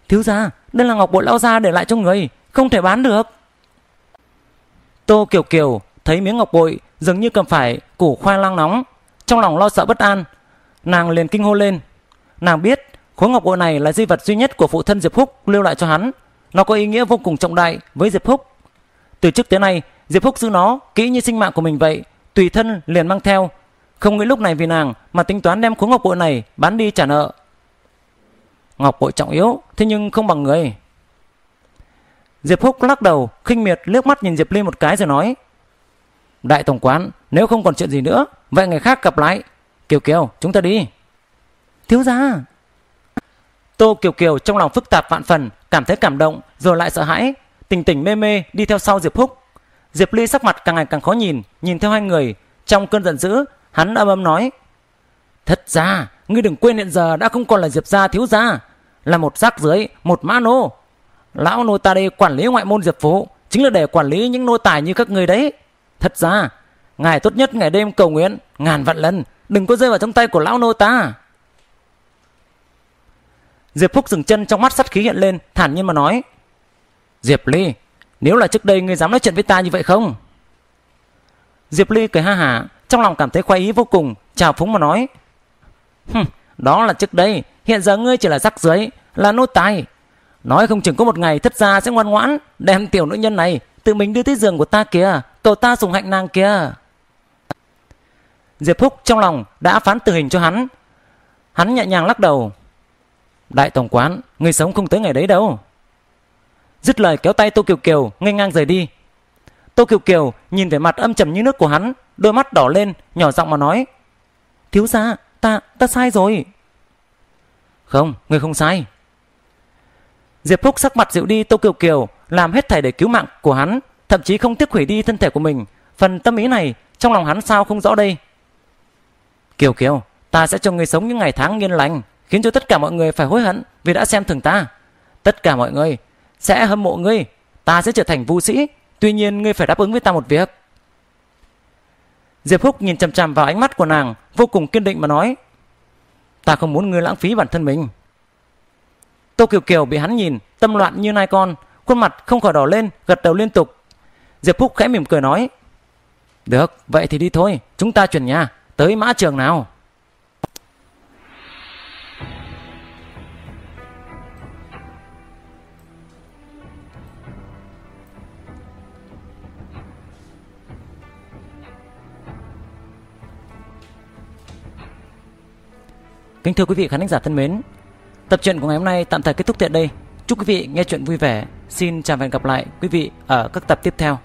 Thiếu gia, đây là ngọc bội lão gia để lại cho người, không thể bán được. Tô Kiều Kiều thấy miếng ngọc bội dường như cầm phải củ khoai lang nóng, trong lòng lo sợ bất an, nàng liền kinh hô lên. Nàng biết khối ngọc bội này là di vật duy nhất của phụ thân Diệp Húc lưu lại cho hắn, nó có ý nghĩa vô cùng trọng đại với Diệp Húc. Từ trước tới nay, Diệp Húc giữ nó kỹ như sinh mạng của mình vậy, tùy thân liền mang theo, không nghĩ lúc này vì nàng mà tính toán đem khối ngọc bội này bán đi trả nợ. Ngọc bội trọng yếu, thế nhưng không bằng người. Diệp Húc lắc đầu, khinh miệt liếc mắt nhìn Diệp Ly một cái rồi nói: Đại tổng quán, nếu không còn chuyện gì nữa, vậy ngày khác gặp lại. Kiều Kiều, chúng ta đi. Thiếu gia. Tô Kiều Kiều trong lòng phức tạp vạn phần, cảm thấy cảm động rồi lại sợ hãi, tình tỉnh mê mê đi theo sau Diệp Húc. Diệp Ly sắc mặt càng ngày càng khó nhìn, nhìn theo hai người, trong cơn giận dữ, hắn âm âm nói: "Thật ra, ngươi đừng quên hiện giờ đã không còn là Diệp gia thiếu gia, là một rác dưới, một mã nô. Lão nô ta đây quản lý ngoại môn Diệp phủ, chính là để quản lý những nô tài như các người đấy. Thật ra, ngài tốt nhất ngày đêm cầu nguyện ngàn vạn lần, đừng có rơi vào trong tay của lão nô ta." Diệp Phúc dừng chân trong mắt sắt khí hiện lên, thản nhiên mà nói: "Diệp Ly, nếu là trước đây ngươi dám nói chuyện với ta như vậy không?" Diệp Ly cười ha hả, trong lòng cảm thấy khoái ý vô cùng, chào phúng mà nói: "Hừm, đó là trước đây, hiện giờ ngươi chỉ là rắc dưới, là nô tài. Nói không chừng có một ngày thất gia sẽ ngoan ngoãn đem tiểu nữ nhân này tự mình đưa tới giường của ta kìa, cầu ta dùng hạnh nàng kìa." Diệp Phúc trong lòng đã phán tử hình cho hắn. Hắn nhẹ nhàng lắc đầu, Đại tổng quán, người sống không tới ngày đấy đâu. Dứt lời kéo tay Tô Kiều Kiều ngay ngang rời đi. Tô Kiều Kiều nhìn về mặt âm trầm như nước của hắn, đôi mắt đỏ lên, nhỏ giọng mà nói: "Thiếu gia, ta ta sai rồi." "Không, người không sai." Diệp Phúc sắc mặt dịu đi Tô Kiều Kiều, làm hết thảy để cứu mạng của hắn, thậm chí không tiếc hủy đi thân thể của mình. Phần tâm ý này trong lòng hắn sao không rõ đây. Kiều Kiều, ta sẽ cho người sống những ngày tháng yên lành, khiến cho tất cả mọi người phải hối hận vì đã xem thường ta. Tất cả mọi người sẽ hâm mộ ngươi, ta sẽ trở thành vũ sĩ, tuy nhiên ngươi phải đáp ứng với ta một việc. Diệp Húc nhìn chằm chằm vào ánh mắt của nàng, vô cùng kiên định mà nói: "Ta không muốn ngươi lãng phí bản thân mình." Tô Kiều Kiều bị hắn nhìn, tâm loạn như nai con, khuôn mặt không khỏi đỏ lên, gật đầu liên tục. Diệp Húc khẽ mỉm cười nói: "Được, vậy thì đi thôi, chúng ta chuyển nhà, tới mã trường nào." Kính thưa quý vị khán giả thân mến, tập truyện của ngày hôm nay tạm thời kết thúc tại đây. Chúc quý vị nghe chuyện vui vẻ. Xin chào và hẹn gặp lại quý vị ở các tập tiếp theo.